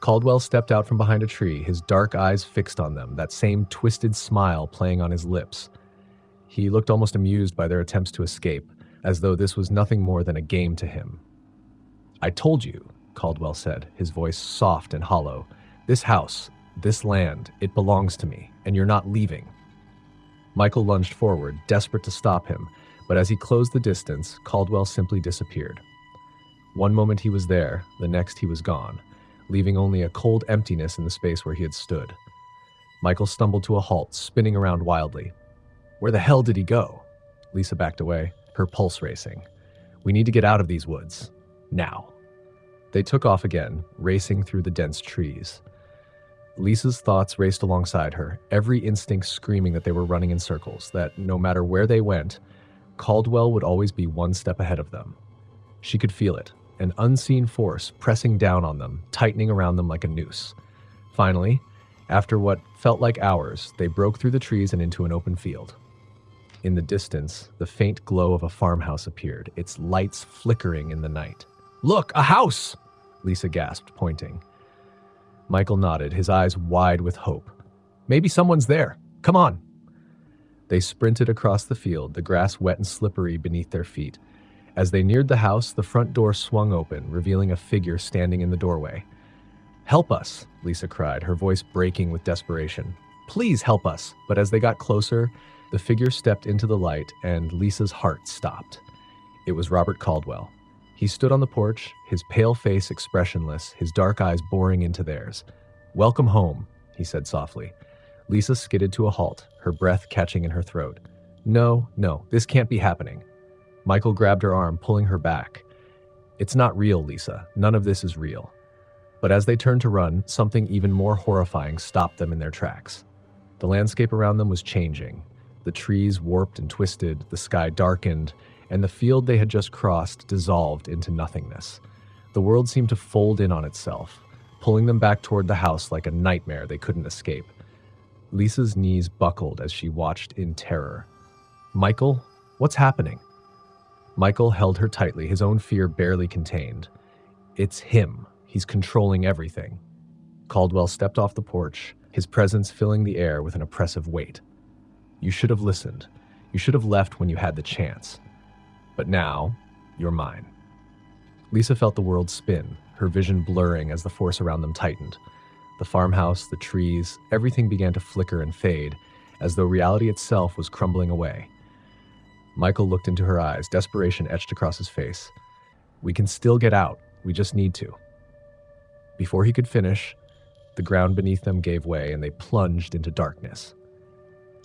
S1: Caldwell stepped out from behind a tree, his dark eyes fixed on them, that same twisted smile playing on his lips. He looked almost amused by their attempts to escape, as though this was nothing more than a game to him. I told you, Caldwell said, his voice soft and hollow. This house, this land, it belongs to me, and you're not leaving. Michael lunged forward, desperate to stop him, but as he closed the distance, Caldwell simply disappeared. One moment he was there, the next he was gone, leaving only a cold emptiness in the space where he had stood. Michael stumbled to a halt, spinning around wildly. Where the hell did he go? Lisa backed away, her pulse racing. We need to get out of these woods. Now. They took off again, racing through the dense trees. Lisa's thoughts raced alongside her, every instinct screaming that they were running in circles, that no matter where they went, Caldwell would always be one step ahead of them. She could feel it, an unseen force pressing down on them, tightening around them like a noose. Finally, after what felt like hours, they broke through the trees and into an open field. In the distance, the faint glow of a farmhouse appeared, its lights flickering in the night. Look, a house! Lisa gasped, pointing. Michael nodded, his eyes wide with hope. Maybe someone's there. Come on. They sprinted across the field, the grass wet and slippery beneath their feet. As they neared the house, the front door swung open, revealing a figure standing in the doorway. Help us, Lisa cried, her voice breaking with desperation. Please help us. But as they got closer, the figure stepped into the light, and Lisa's heart stopped. It was Robert Caldwell. He stood on the porch, his pale face expressionless, his dark eyes boring into theirs. Welcome home, he said softly. Lisa skidded to a halt, her breath catching in her throat. No, no, this can't be happening. Michael grabbed her arm, pulling her back. It's not real, Lisa. None of this is real. But as they turned to run, something even more horrifying stopped them in their tracks. The landscape around them was changing. The trees warped and twisted, the sky darkened, and the field they had just crossed dissolved into nothingness. The world seemed to fold in on itself, pulling them back toward the house like a nightmare they couldn't escape. Lisa's knees buckled as she watched in terror. Michael, what's happening? Michael held her tightly, his own fear barely contained. It's him. He's controlling everything. Caldwell stepped off the porch, his presence filling the air with an oppressive weight. You should have listened. You should have left when you had the chance. But now, you're mine. Lisa felt the world spin, her vision blurring as the force around them tightened. The farmhouse, the trees, everything began to flicker and fade, as though reality itself was crumbling away. Michael looked into her eyes, desperation etched across his face. We can still get out. We just need to. Before he could finish, the ground beneath them gave way and they plunged into darkness.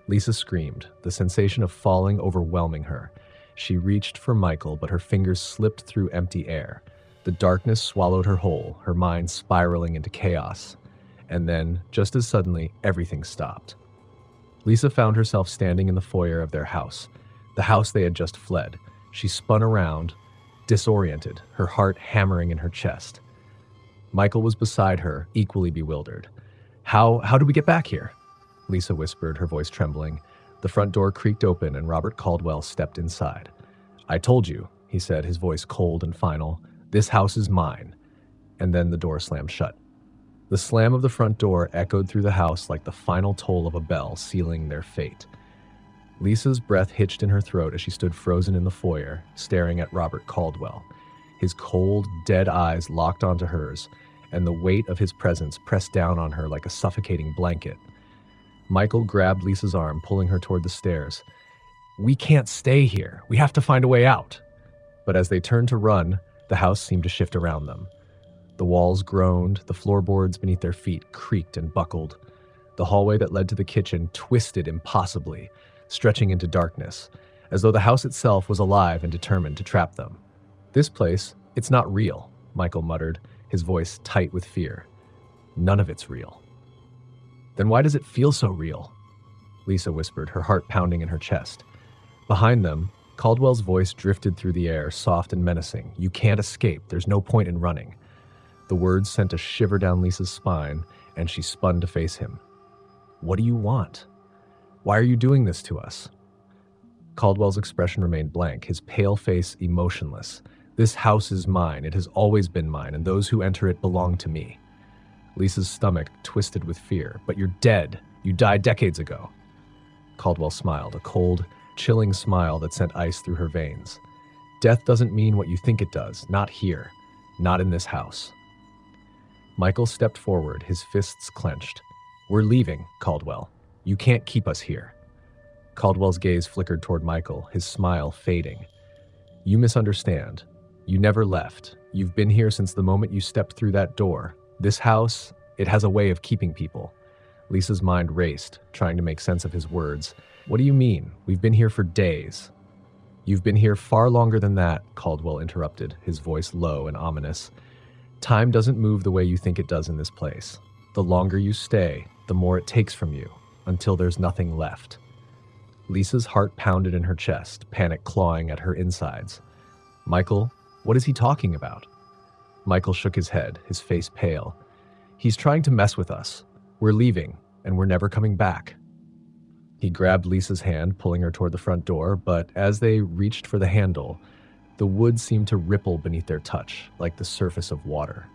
S1: Lisa screamed, the sensation of falling overwhelming her. She reached for Michael, but her fingers slipped through empty air. The darkness swallowed her whole, her mind spiraling into chaos. And then, just as suddenly, everything stopped. Lisa found herself standing in the foyer of their house, the house they had just fled. She spun around, disoriented, her heart hammering in her chest. Michael was beside her, equally bewildered. How, how do we get back here? Lisa whispered, her voice trembling. The front door creaked open and Robert Caldwell stepped inside. I told you, he said, his voice cold and final. This house is mine. And then the door slammed shut. The slam of the front door echoed through the house like the final toll of a bell sealing their fate. Lisa's breath hitched in her throat as she stood frozen in the foyer, staring at Robert Caldwell. His cold, dead eyes locked onto hers, and the weight of his presence pressed down on her like a suffocating blanket. Michael grabbed Lisa's arm, pulling her toward the stairs. We can't stay here. We have to find a way out. But as they turned to run, the house seemed to shift around them. The walls groaned, the floorboards beneath their feet creaked and buckled. The hallway that led to the kitchen twisted impossibly, stretching into darkness, as though the house itself was alive and determined to trap them. This place, it's not real, Michael muttered, his voice tight with fear. None of it's real. Then why does it feel so real? Lisa whispered, her heart pounding in her chest. Behind them, Caldwell's voice drifted through the air, soft and menacing. You can't escape. There's no point in running. The words sent a shiver down Lisa's spine, and she spun to face him. What do you want? Why are you doing this to us? Caldwell's expression remained blank, his pale face emotionless. This house is mine. It has always been mine, and those who enter it belong to me. Lisa's stomach twisted with fear. But you're dead. You died decades ago. Caldwell smiled, a cold, chilling smile that sent ice through her veins. Death doesn't mean what you think it does, not here, not in this house. Michael stepped forward, his fists clenched. We're leaving, Caldwell. You can't keep us here. Caldwell's gaze flickered toward Michael, his smile fading. You misunderstand. You never left. You've been here since the moment you stepped through that door. This house, it has a way of keeping people. Lisa's mind raced, trying to make sense of his words. What do you mean? We've been here for days. You've been here far longer than that, Caldwell interrupted, his voice low and ominous. Time doesn't move the way you think it does in this place. The longer you stay, the more it takes from you, until there's nothing left. Lisa's heart pounded in her chest, panic clawing at her insides. Michael, what is he talking about? Michael shook his head, his face pale. He's trying to mess with us. We're leaving, and we're never coming back. He grabbed Lisa's hand, pulling her toward the front door, but as they reached for the handle, the wood seemed to ripple beneath their touch, like the surface of water.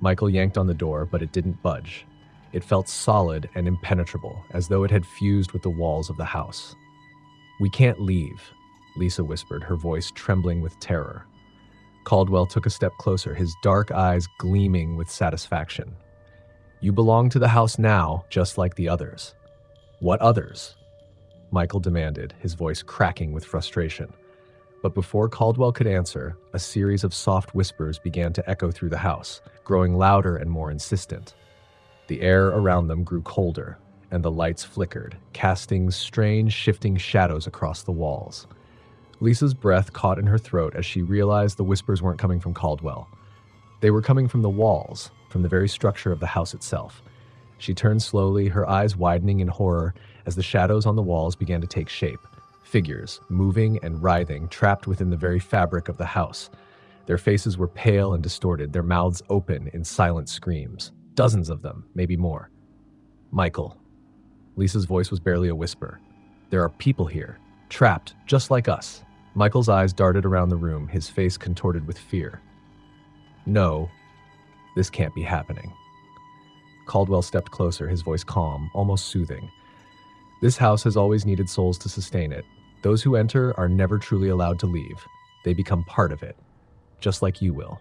S1: Michael yanked on the door, but it didn't budge. It felt solid and impenetrable, as though it had fused with the walls of the house. We can't leave, Lisa whispered, her voice trembling with terror. Caldwell took a step closer, his dark eyes gleaming with satisfaction. You belong to the house now, just like the others. What others? Michael demanded, his voice cracking with frustration. But before Caldwell could answer, a series of soft whispers began to echo through the house, growing louder and more insistent. The air around them grew colder, and the lights flickered, casting strange, shifting shadows across the walls. Lisa's breath caught in her throat as she realized the whispers weren't coming from Caldwell. They were coming from the walls, from the very structure of the house itself. She turned slowly, her eyes widening in horror as the shadows on the walls began to take shape. Figures, moving and writhing, trapped within the very fabric of the house. Their faces were pale and distorted, their mouths open in silent screams. Dozens of them, maybe more. Michael. Lisa's voice was barely a whisper. There are people here, trapped, just like us. Michael's eyes darted around the room, his face contorted with fear. No, this can't be happening. Caldwell stepped closer, his voice calm, almost soothing. This house has always needed souls to sustain it. Those who enter are never truly allowed to leave. They become part of it, just like you will.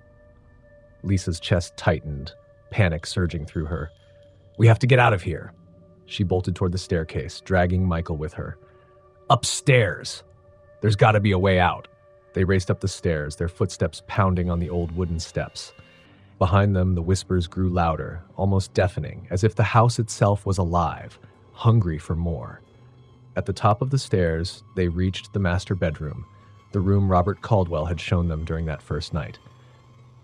S1: Lisa's chest tightened, panic surging through her. We have to get out of here. She bolted toward the staircase, dragging Michael with her. Upstairs! There's got to be a way out. They raced up the stairs, their footsteps pounding on the old wooden steps. Behind them, the whispers grew louder, almost deafening, as if the house itself was alive, hungry for more. At the top of the stairs, they reached the master bedroom, the room Robert Caldwell had shown them during that first night.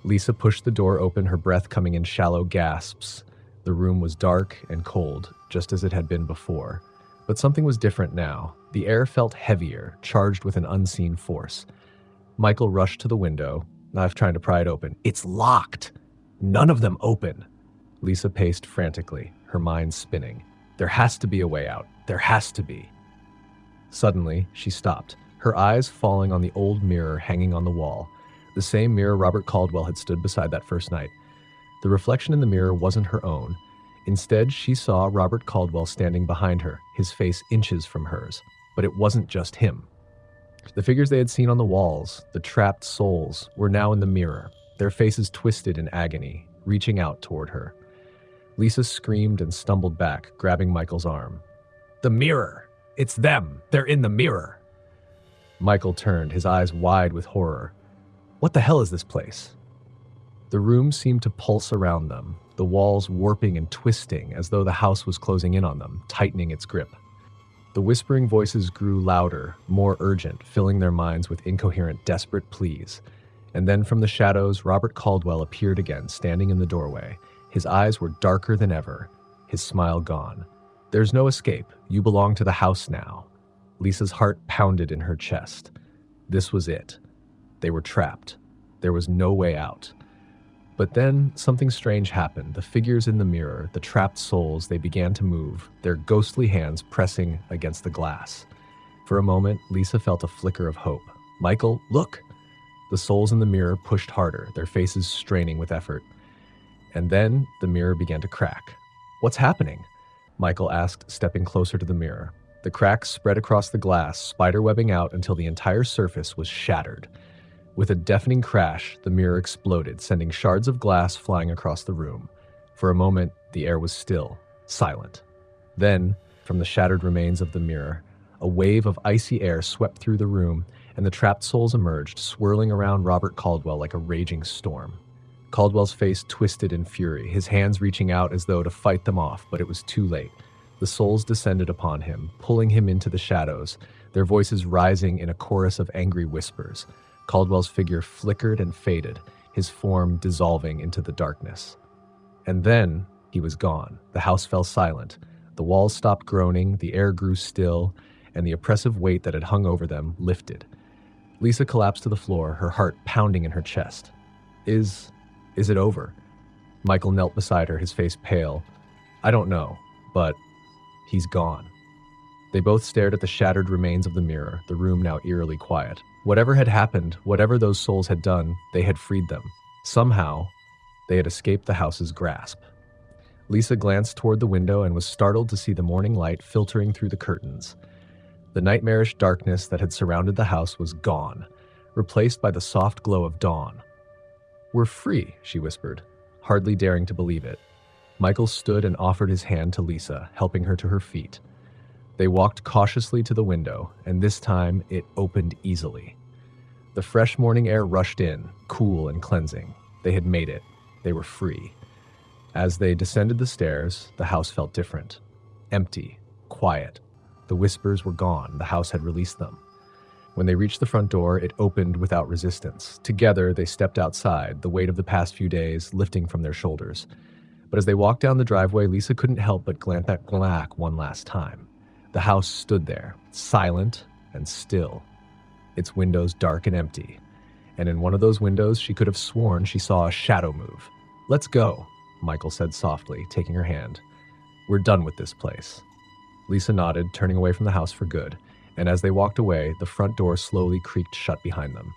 S1: Lisa pushed the door open, her breath coming in shallow gasps. The room was dark and cold, just as it had been before. But something was different now. The air felt heavier, charged with an unseen force. Michael rushed to the window, knife trying to pry it open. It's locked! None of them open. Lisa paced frantically, her mind spinning. There has to be a way out. There has to be. Suddenly, she stopped, her eyes falling on the old mirror hanging on the wall, the same mirror Robert Caldwell had stood beside that first night. The reflection in the mirror wasn't her own. Instead, she saw Robert Caldwell standing behind her, his face inches from hers. But it wasn't just him. The figures they had seen on the walls, the trapped souls, were now in the mirror, their faces twisted in agony, reaching out toward her. Lisa screamed and stumbled back, grabbing Michael's arm. The mirror! It's them! They're in the mirror! Michael turned, his eyes wide with horror. What the hell is this place? The room seemed to pulse around them, the walls warping and twisting as though the house was closing in on them, tightening its grip. The whispering voices grew louder, more urgent, filling their minds with incoherent, desperate pleas. And then from the shadows, Robert Caldwell appeared again, standing in the doorway. His eyes were darker than ever, his smile gone. There's no escape. You belong to the house now. Lisa's heart pounded in her chest. This was it. They were trapped. There was no way out. But then something strange happened. The figures in the mirror, the trapped souls, they began to move, their ghostly hands pressing against the glass. For a moment, Lisa felt a flicker of hope. Michael, look! The souls in the mirror pushed harder, their faces straining with effort. And then the mirror began to crack. What's happening? Michael asked, stepping closer to the mirror. The cracks spread across the glass, spiderwebbing out until the entire surface was shattered. With a deafening crash, the mirror exploded, sending shards of glass flying across the room. For a moment, the air was still, silent. Then, from the shattered remains of the mirror, a wave of icy air swept through the room, and the trapped souls emerged, swirling around Robert Caldwell like a raging storm. Caldwell's face twisted in fury, his hands reaching out as though to fight them off, but it was too late. The souls descended upon him, pulling him into the shadows, their voices rising in a chorus of angry whispers. Caldwell's figure flickered and faded, his form dissolving into the darkness. And then he was gone. The house fell silent. The walls stopped groaning, the air grew still, and the oppressive weight that had hung over them lifted. Lisa collapsed to the floor, her heart pounding in her chest. Is. is it over? Michael knelt beside her, his face pale. I don't know, but he's gone. They both stared at the shattered remains of the mirror, the room now eerily quiet. Whatever had happened, whatever those souls had done, they had freed them. Somehow, they had escaped the house's grasp. Lisa glanced toward the window and was startled to see the morning light filtering through the curtains. The nightmarish darkness that had surrounded the house was gone, replaced by the soft glow of dawn. We're free, she whispered, hardly daring to believe it. Michael stood and offered his hand to Lisa, helping her to her feet. They walked cautiously to the window, and this time it opened easily. The fresh morning air rushed in, cool and cleansing. They had made it. They were free. As they descended the stairs, the house felt different. Empty, quiet. The whispers were gone. The house had released them. When they reached the front door, it opened without resistance. Together, they stepped outside, the weight of the past few days lifting from their shoulders. But as they walked down the driveway, Lisa couldn't help but glance at Glack one last time. The house stood there, silent and still, its windows dark and empty. And in one of those windows, she could have sworn she saw a shadow move. Let's go, Michael said softly, taking her hand. We're done with this place. Lisa nodded, turning away from the house for good, and as they walked away, the front door slowly creaked shut behind them.